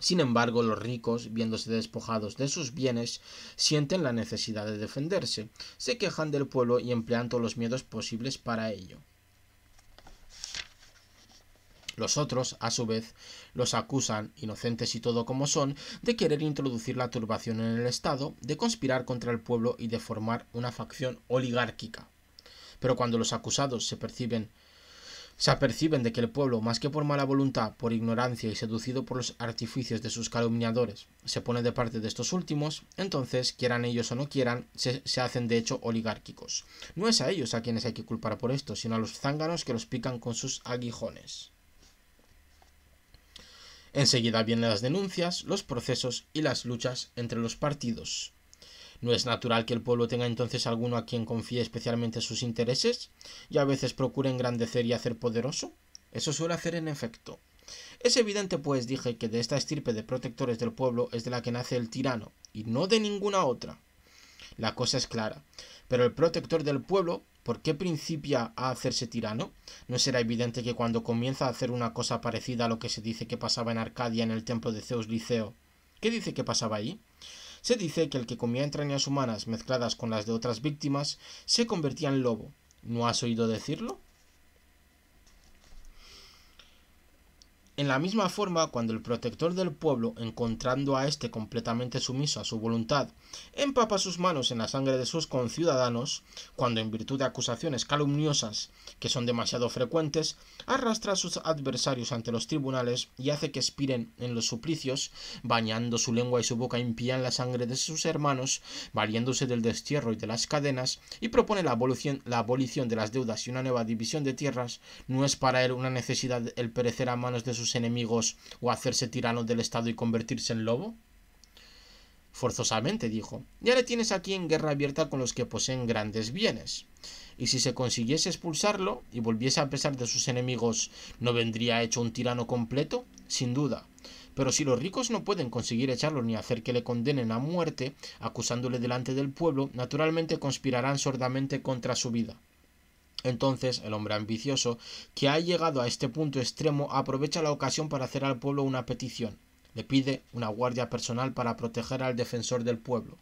Sin embargo, los ricos, viéndose despojados de sus bienes, sienten la necesidad de defenderse, se quejan del pueblo y emplean todos los miedos posibles para ello. Los otros, a su vez, los acusan, inocentes y todo como son, de querer introducir la turbación en el Estado, de conspirar contra el pueblo y de formar una facción oligárquica. Pero cuando los acusados se perciben se aperciben de que el pueblo, más que por mala voluntad, por ignorancia y seducido por los artificios de sus calumniadores, se pone de parte de estos últimos, entonces, quieran ellos o no quieran, se, se, hacen de hecho oligárquicos. No es a ellos a quienes hay que culpar por esto, sino a los zánganos que los pican con sus aguijones. Enseguida vienen las denuncias, los procesos y las luchas entre los partidos. ¿No es natural que el pueblo tenga entonces alguno a quien confíe especialmente sus intereses y a veces procure engrandecer y hacer poderoso? Eso suele hacer en efecto. Es evidente, pues, dije, que de esta estirpe de protectores del pueblo es de la que nace el tirano, y no de ninguna otra. La cosa es clara. Pero el protector del pueblo, ¿por qué principia a hacerse tirano? ¿No será evidente que cuando comienza a hacer una cosa parecida a lo que se dice que pasaba en Arcadia en el templo de Zeus Liceo? ¿Qué dice que pasaba ahí? Se dice que el que comía entrañas humanas mezcladas con las de otras víctimas se convertía en lobo. ¿No has oído decirlo? En la misma forma, cuando el protector del pueblo, encontrando a éste completamente sumiso a su voluntad, empapa sus manos en la sangre de sus conciudadanos, cuando en virtud de acusaciones calumniosas, que son demasiado frecuentes, arrastra a sus adversarios ante los tribunales y hace que expiren en los suplicios, bañando su lengua y su boca impía en la sangre de sus hermanos, valiéndose del destierro y de las cadenas, y propone la abolición, la abolición de las deudas y una nueva división de tierras, no es para él una necesidad el perecer a manos de sus enemigos o hacerse tirano del Estado y convertirse en lobo? Forzosamente, dijo. Ya le tienes aquí en guerra abierta con los que poseen grandes bienes. Y si se consiguiese expulsarlo y volviese a pesar de sus enemigos, ¿no vendría hecho un tirano completo? Sin duda. Pero si los ricos no pueden conseguir echarlo ni hacer que le condenen a muerte, acusándole delante del pueblo, naturalmente conspirarán sordamente contra su vida. Entonces el hombre ambicioso, que ha llegado a este punto extremo, aprovecha la ocasión para hacer al pueblo una petición. Le pide una guardia personal para proteger al defensor del pueblo.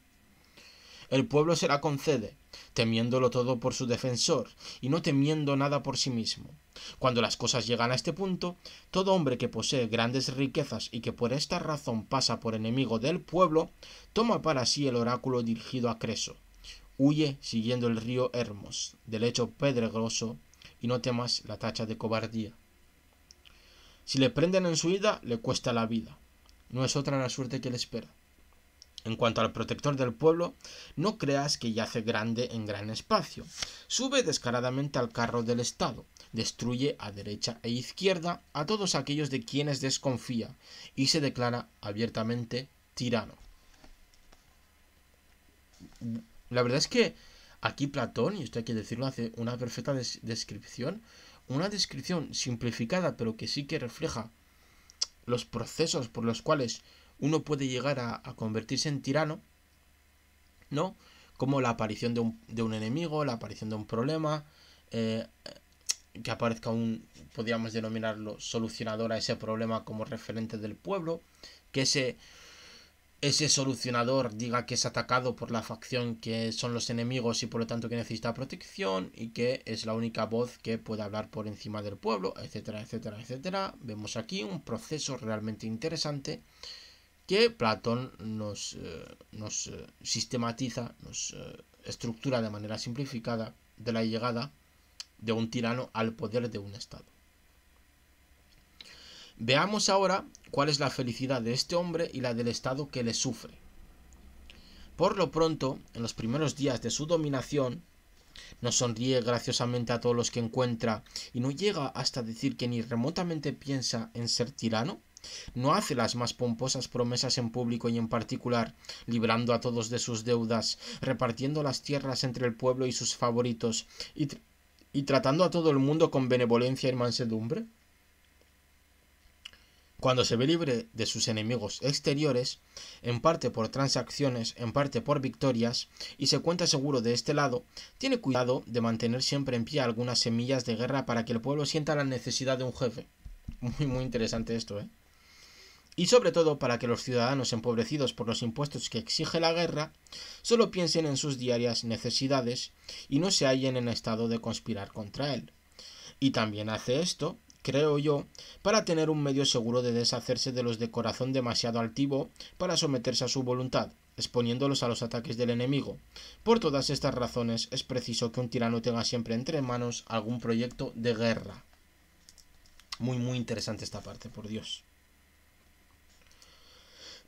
El pueblo se la concede, temiéndolo todo por su defensor, y no temiendo nada por sí mismo. Cuando las cosas llegan a este punto, todo hombre que posee grandes riquezas y que por esta razón pasa por enemigo del pueblo, toma para sí el oráculo dirigido a Creso, Huye siguiendo el río Hermos, del lecho pedregoso, y no temas la tacha de cobardía. Si le prenden en su ida, le cuesta la vida. No es otra la suerte que le espera. En cuanto al protector del pueblo, no creas que yace grande en gran espacio. Sube descaradamente al carro del Estado, destruye a derecha e izquierda a todos aquellos de quienes desconfía y se declara abiertamente tirano. La verdad es que aquí Platón, y esto hay que decirlo, hace una perfecta descripción, una descripción simplificada, pero que sí que refleja los procesos por los cuales uno puede llegar a, convertirse en tirano, ¿no? Como la aparición de un, de un enemigo, la aparición de un problema, eh, que aparezca un, podríamos denominarlo, solucionador a ese problema como referente del pueblo, que ese ese solucionador diga que es atacado por la facción que son los enemigos y por lo tanto que necesita protección y que es la única voz que puede hablar por encima del pueblo, etcétera, etcétera, etcétera. Vemos aquí un proceso realmente interesante que Platón nos, eh, nos eh, sistematiza, nos eh, estructura de manera simplificada de la llegada de un tirano al poder de un Estado. Veamos ahora cuál es la felicidad de este hombre y la del Estado que le sufre. Por lo pronto, en los primeros días de su dominación, no sonríe graciosamente a todos los que encuentra y no llega hasta decir que ni remotamente piensa en ser tirano, no hace las más pomposas promesas en público y en particular, librando a todos de sus deudas, repartiendo las tierras entre el pueblo y sus favoritos, y, y tratando a todo el mundo con benevolencia y mansedumbre. Cuando se ve libre de sus enemigos exteriores, en parte por transacciones, en parte por victorias, y se cuenta seguro de este lado, tiene cuidado de mantener siempre en pie algunas semillas de guerra para que el pueblo sienta la necesidad de un jefe. *laughs* Muy, muy interesante esto, ¿eh? Y sobre todo para que los ciudadanos empobrecidos por los impuestos que exige la guerra solo piensen en sus diarias necesidades y no se hallen en estado de conspirar contra él. Y también hace esto creo yo, para tener un medio seguro de deshacerse de los de corazón demasiado altivo para someterse a su voluntad, exponiéndolos a los ataques del enemigo. Por todas estas razones es preciso que un tirano tenga siempre entre manos algún proyecto de guerra. Muy, muy interesante esta parte, por Dios.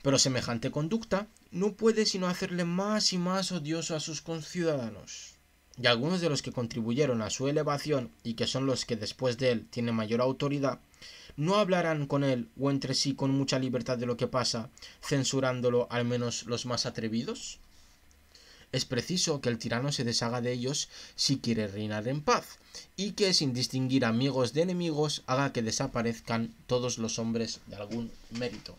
Pero semejante conducta no puede sino hacerle más y más odioso a sus conciudadanos y algunos de los que contribuyeron a su elevación y que son los que después de él tienen mayor autoridad, no hablarán con él o entre sí con mucha libertad de lo que pasa, censurándolo al menos los más atrevidos? Es preciso que el tirano se deshaga de ellos si quiere reinar en paz, y que sin distinguir amigos de enemigos haga que desaparezcan todos los hombres de algún mérito.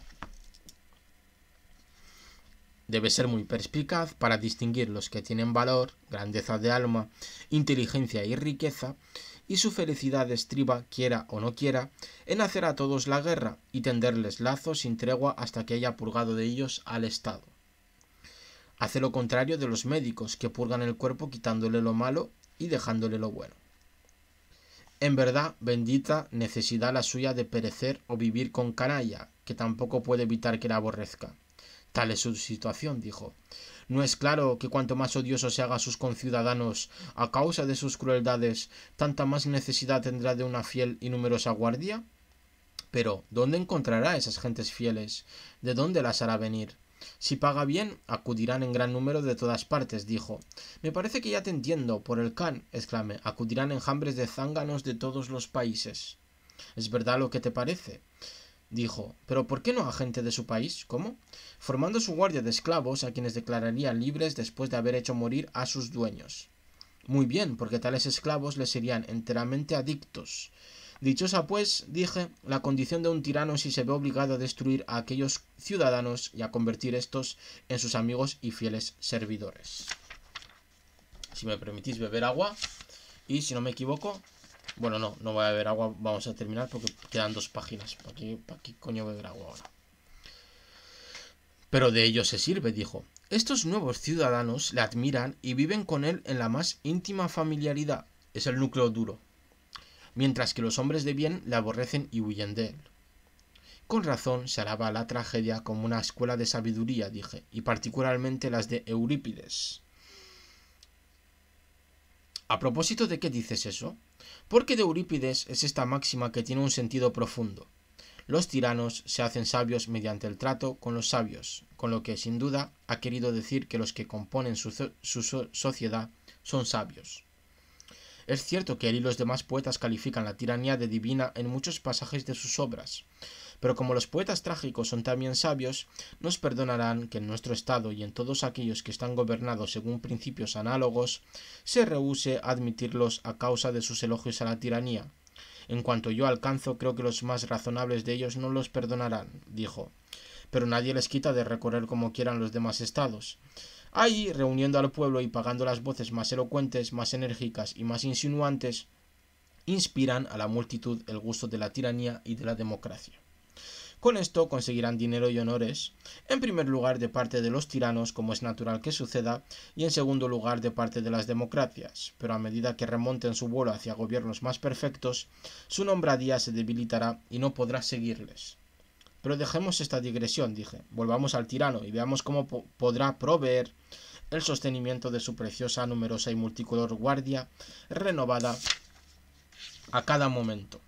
Debe ser muy perspicaz para distinguir los que tienen valor, grandeza de alma, inteligencia y riqueza, y su felicidad estriba, quiera o no quiera, en hacer a todos la guerra y tenderles lazos sin tregua hasta que haya purgado de ellos al Estado. Hace lo contrario de los médicos, que purgan el cuerpo quitándole lo malo y dejándole lo bueno. En verdad, bendita necesidad la suya de perecer o vivir con canalla, que tampoco puede evitar que la aborrezca. Tal es su situación, dijo. ¿No es claro que cuanto más odioso se haga a sus conciudadanos a causa de sus crueldades, tanta más necesidad tendrá de una fiel y numerosa guardia? Pero, ¿dónde encontrará esas gentes fieles? ¿De dónde las hará venir? Si paga bien, acudirán en gran número de todas partes, dijo. Me parece que ya te entiendo, por el can, exclamé. Acudirán enjambres de zánganos de todos los países. ¿Es verdad lo que te parece? Dijo. Pero ¿por qué no a gente de su país? ¿Cómo? Formando su guardia de esclavos a quienes declararía libres después de haber hecho morir a sus dueños. Muy bien, porque tales esclavos les serían enteramente adictos. Dichosa, pues, dije, la condición de un tirano si se ve obligado a destruir a aquellos ciudadanos y a convertir estos en sus amigos y fieles servidores. Si me permitís beber agua, y si no me equivoco, bueno, no, no voy a beber agua, vamos a terminar porque quedan dos páginas. ¿Para qué, para qué coño beber agua ahora? Pero de ello se sirve, dijo. Estos nuevos ciudadanos le admiran y viven con él en la más íntima familiaridad. Es el núcleo duro. Mientras que los hombres de bien le aborrecen y huyen de él. Con razón se alaba la tragedia como una escuela de sabiduría, dije, y particularmente las de Eurípides. ¿A propósito de qué dices eso? Porque de Eurípides es esta máxima que tiene un sentido profundo. Los tiranos se hacen sabios mediante el trato con los sabios, con lo que sin duda ha querido decir que los que componen su, sociedad son sabios. Es cierto que él y los demás poetas califican la tiranía de divina en muchos pasajes de sus obras, pero como los poetas trágicos son también sabios, nos perdonarán que en nuestro estado y en todos aquellos que están gobernados según principios análogos, se rehúse a admitirlos a causa de sus elogios a la tiranía. En cuanto yo alcanzo, creo que los más razonables de ellos no los perdonarán, dijo. Pero nadie les quita de recorrer como quieran los demás estados. Ahí, reuniendo al pueblo y pagando las voces más elocuentes, más enérgicas y más insinuantes, inspiran a la multitud el gusto de la tiranía y de la democracia. Con esto conseguirán dinero y honores, en primer lugar de parte de los tiranos, como es natural que suceda, y en segundo lugar de parte de las democracias, pero a medida que remonten su vuelo hacia gobiernos más perfectos, su nombradía se debilitará y no podrá seguirles. Pero dejemos esta digresión, dije, volvamos al tirano y veamos cómo podrá proveer el sostenimiento de su preciosa, numerosa y multicolor guardia, renovada a cada momento.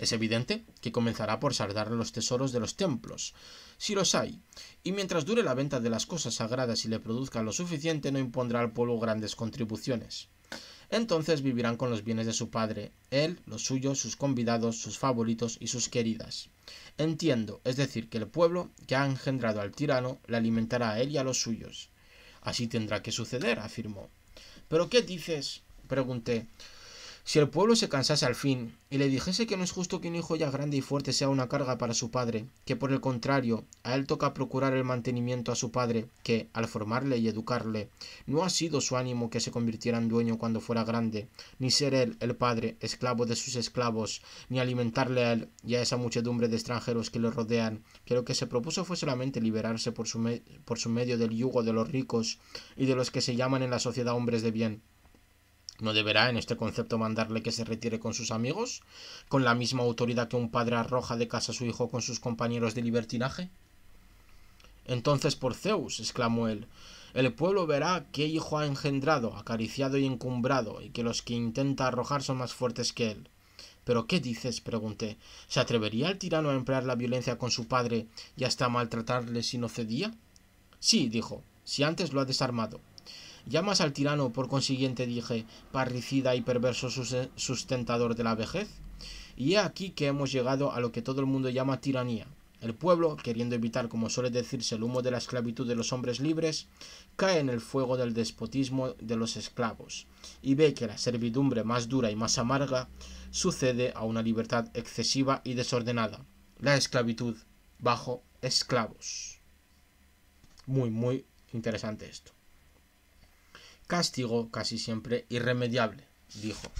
Es evidente que comenzará por saldar los tesoros de los templos, si los hay, y mientras dure la venta de las cosas sagradas y le produzca lo suficiente no impondrá al pueblo grandes contribuciones. Entonces vivirán con los bienes de su padre, él, los suyos, sus convidados, sus favoritos y sus queridas. Entiendo, es decir, que el pueblo que ha engendrado al tirano le alimentará a él y a los suyos. Así tendrá que suceder, afirmó. ¿Pero qué dices? pregunté. Si el pueblo se cansase al fin y le dijese que no es justo que un hijo ya grande y fuerte sea una carga para su padre, que por el contrario a él toca procurar el mantenimiento a su padre, que, al formarle y educarle, no ha sido su ánimo que se convirtiera en dueño cuando fuera grande, ni ser él, el padre, esclavo de sus esclavos, ni alimentarle a él y a esa muchedumbre de extranjeros que le rodean, que lo que se propuso fue solamente liberarse por su, por su medio del yugo de los ricos y de los que se llaman en la sociedad hombres de bien ¿No deberá en este concepto mandarle que se retire con sus amigos, con la misma autoridad que un padre arroja de casa a su hijo con sus compañeros de libertinaje? Entonces por Zeus, exclamó él, el pueblo verá qué hijo ha engendrado, acariciado y encumbrado, y que los que intenta arrojar son más fuertes que él. ¿Pero qué dices? pregunté. ¿Se atrevería el tirano a emplear la violencia con su padre y hasta maltratarle si no cedía? Sí, dijo, si antes lo ha desarmado. ¿Llamas al tirano, por consiguiente, dije, parricida y perverso sustentador de la vejez? Y he aquí que hemos llegado a lo que todo el mundo llama tiranía. El pueblo, queriendo evitar, como suele decirse, el humo de la esclavitud de los hombres libres, cae en el fuego del despotismo de los esclavos, y ve que la servidumbre más dura y más amarga sucede a una libertad excesiva y desordenada, la esclavitud bajo esclavos. Muy, muy interesante esto. Castigo casi siempre irremediable, dijo.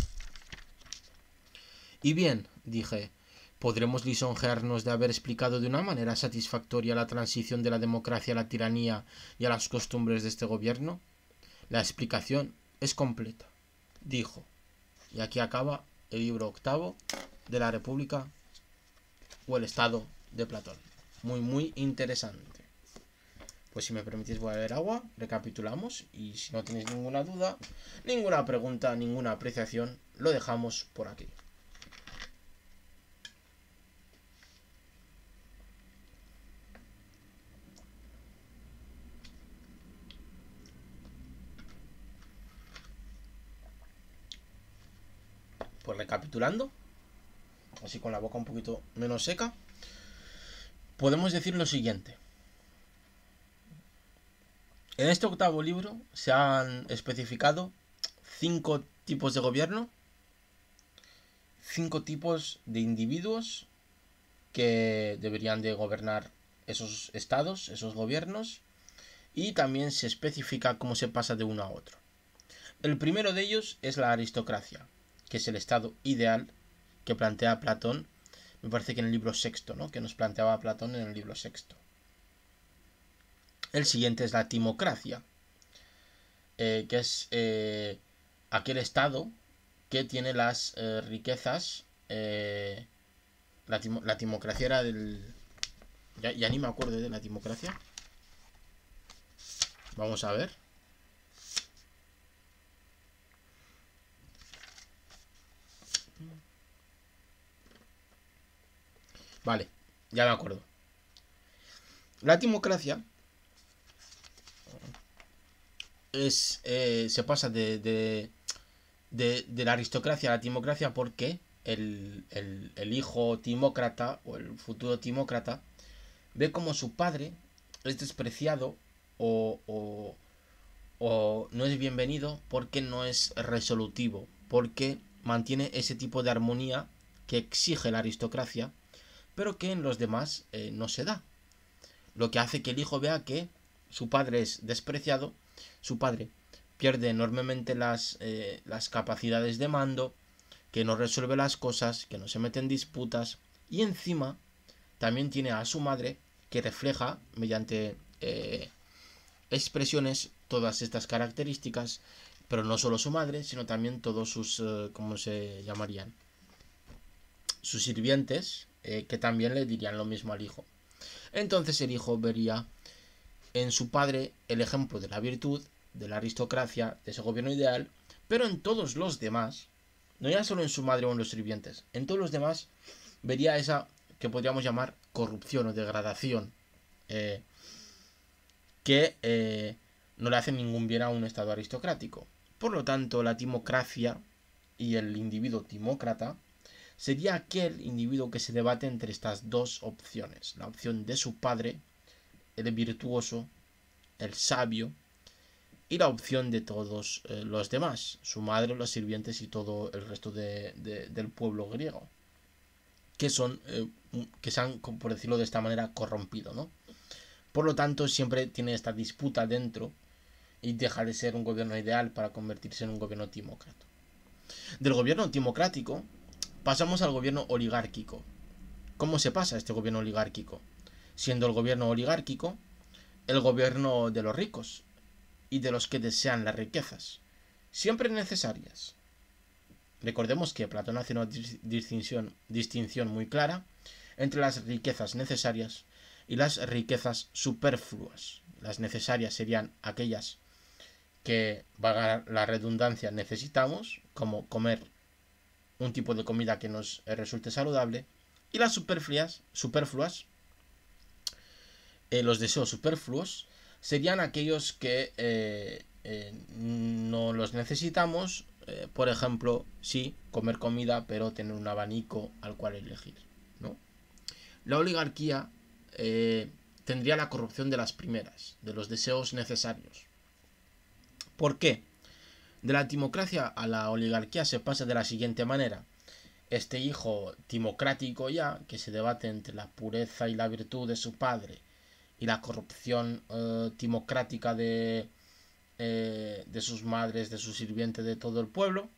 Y bien, dije, ¿podremos lisonjearnos de haber explicado de una manera satisfactoria la transición de la democracia a la tiranía y a las costumbres de este gobierno? La explicación es completa, dijo. Y aquí acaba el libro octavo de la República o el Estado de Platón. Muy, muy interesante. Pues si me permitís voy a beber agua, recapitulamos y si no tenéis ninguna duda, ninguna pregunta, ninguna apreciación, lo dejamos por aquí. Pues recapitulando, así con la boca un poquito menos seca, podemos decir lo siguiente. En este octavo libro se han especificado cinco tipos de gobierno, cinco tipos de individuos que deberían de gobernar esos estados, esos gobiernos, y también se especifica cómo se pasa de uno a otro. El primero de ellos es la aristocracia, que es el estado ideal que plantea Platón, me parece que en el libro sexto, ¿no? Que nos planteaba Platón en el libro sexto. El siguiente es la timocracia, eh, que es eh, aquel estado que tiene las eh, riquezas. La, timocracia era del. Ya, ya ni me acuerdo de la timocracia. Vamos a ver. Vale, ya me acuerdo. La timocracia es, eh, se pasa de, de, de, la aristocracia a la timocracia porque el, el, hijo timócrata o el futuro timócrata ve como su padre es despreciado o, o, no es bienvenido porque no es resolutivo, porque mantiene ese tipo de armonía que exige la aristocracia pero que en los demás eh, no se da. Lo que hace que el hijo vea que su padre es despreciado, su padre pierde enormemente las, eh, las capacidades de mando, que no resuelve las cosas, que no se mete en disputas, y encima también tiene a su madre que refleja mediante eh, expresiones todas estas características, pero no solo su madre, sino también todos sus, ¿cómo se llamarían? Sus sirvientes, eh, que también le dirían lo mismo al hijo. Entonces el hijo vería en su padre el ejemplo de la virtud, de la aristocracia, de ese gobierno ideal, pero en todos los demás, no ya solo en su madre o en los sirvientes, en todos los demás vería esa que podríamos llamar corrupción o degradación, eh, que eh, no le hace ningún bien a un estado aristocrático. Por lo tanto, la timocracia y el individuo timócrata sería aquel individuo que se debate entre estas dos opciones, la opción de su padre, el virtuoso, el sabio, y la opción de todos eh, los demás, su madre, los sirvientes y todo el resto del pueblo griego, que son, eh, que se han, por decirlo de esta manera, corrompido, ¿no? Por lo tanto, siempre tiene esta disputa dentro y deja de ser un gobierno ideal para convertirse en un gobierno timocrático. Del gobierno timocrático Pasamos al gobierno oligárquico. ¿Cómo se pasa este gobierno oligárquico? Siendo el gobierno oligárquico el gobierno de los ricos y de los que desean las riquezas, siempre necesarias. Recordemos que Platón hace una distinción, distinción muy clara entre las riquezas necesarias y las riquezas superfluas. Las necesarias serían aquellas que, valga la redundancia, necesitamos, como comer un tipo de comida que nos resulte saludable. Y las superfluas, superfluas eh, los deseos superfluos, serían aquellos que eh, eh, no los necesitamos. por ejemplo, sí, comer comida, pero tener un abanico al cual elegir. ¿no? La oligarquía tendría la corrupción de las primeras, de los deseos necesarios. ¿Por qué? De la timocracia a la oligarquía se pasa de la siguiente manera. Este hijo timocrático ya, que se debate entre la pureza y la virtud de su padre y la corrupción eh, timocrática de, eh, de sus madres, de su sirviente, de todo el pueblo,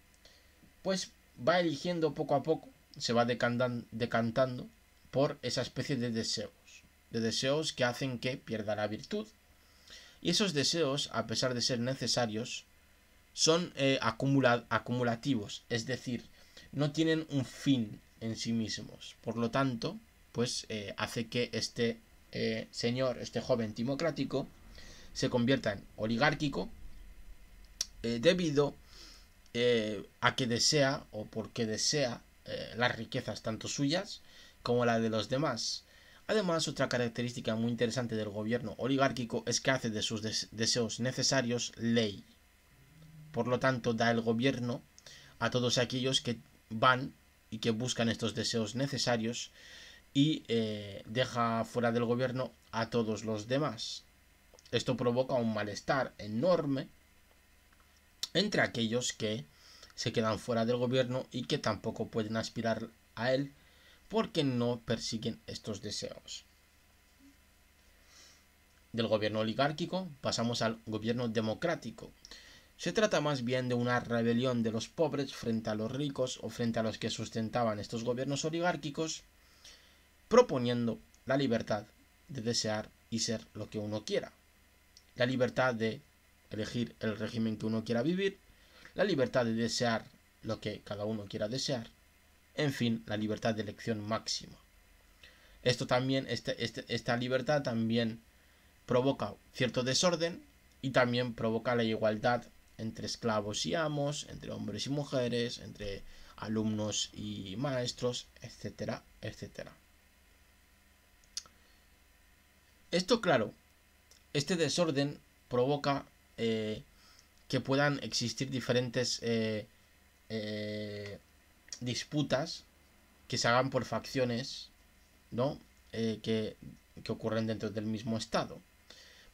pues va eligiendo poco a poco, se va decantando por esa especie de deseos, de deseos que hacen que pierda la virtud. Y esos deseos, a pesar de ser necesarios, son eh, acumulativos, es decir, no tienen un fin en sí mismos. Por lo tanto, pues hace que este eh, señor, este joven timocrático, se convierta en oligárquico eh, debido a que desea o porque desea las riquezas tanto suyas como la de los demás. Además, otra característica muy interesante del gobierno oligárquico es que hace de sus deseos necesarios ley. Por lo tanto, da el gobierno a todos aquellos que van y que buscan estos deseos necesarios y eh, deja fuera del gobierno a todos los demás. Esto provoca un malestar enorme entre aquellos que se quedan fuera del gobierno y que tampoco pueden aspirar a él porque no persiguen estos deseos. Del gobierno oligárquico pasamos al gobierno democrático, se trata más bien de una rebelión de los pobres frente a los ricos o frente a los que sustentaban estos gobiernos oligárquicos, proponiendo la libertad de desear y ser lo que uno quiera, la libertad de elegir el régimen que uno quiera vivir, la libertad de desear lo que cada uno quiera desear, en fin, la libertad de elección máxima. Esto también, este, este, esta libertad también provoca cierto desorden y también provoca la igualdad entre esclavos y amos, entre hombres y mujeres, entre alumnos y maestros, etcétera, etcétera. Esto, claro, este desorden provoca eh, que puedan existir diferentes eh, eh, disputas que se hagan por facciones, ¿no? que, que ocurren dentro del mismo Estado.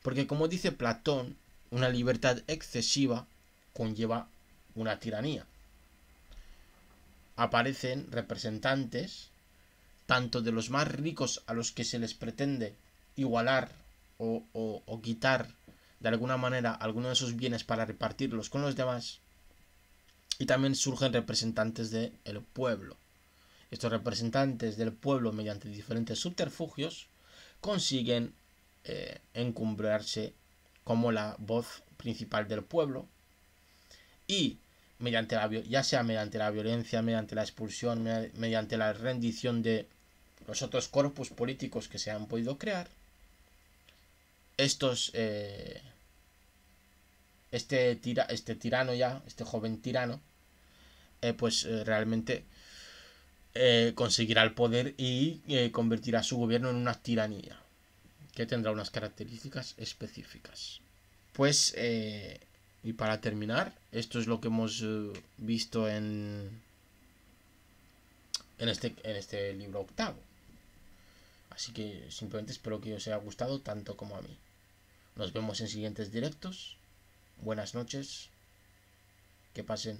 Porque como dice Platón, una libertad excesiva conlleva una tiranía. Aparecen representantes tanto de los más ricos a los que se les pretende igualar o, quitar de alguna manera algunos de sus bienes para repartirlos con los demás, y también surgen representantes del pueblo. Estos representantes del pueblo, mediante diferentes subterfugios, consiguen eh, encumbrarse como la voz principal del pueblo y mediante la, ya sea mediante la violencia, mediante la expulsión, mediante la rendición de los otros corpus políticos que se han podido crear, estos, eh, este, tira, este tirano ya, este joven tirano, eh, pues eh, realmente conseguirá el poder y convertirá su gobierno en una tiranía, que tendrá unas características específicas. Pues y para terminar, esto es lo que hemos visto en, en, este, en este libro octavo. Así que simplemente espero que os haya gustado tanto como a mí. Nos vemos en siguientes directos. Buenas noches. Que pasen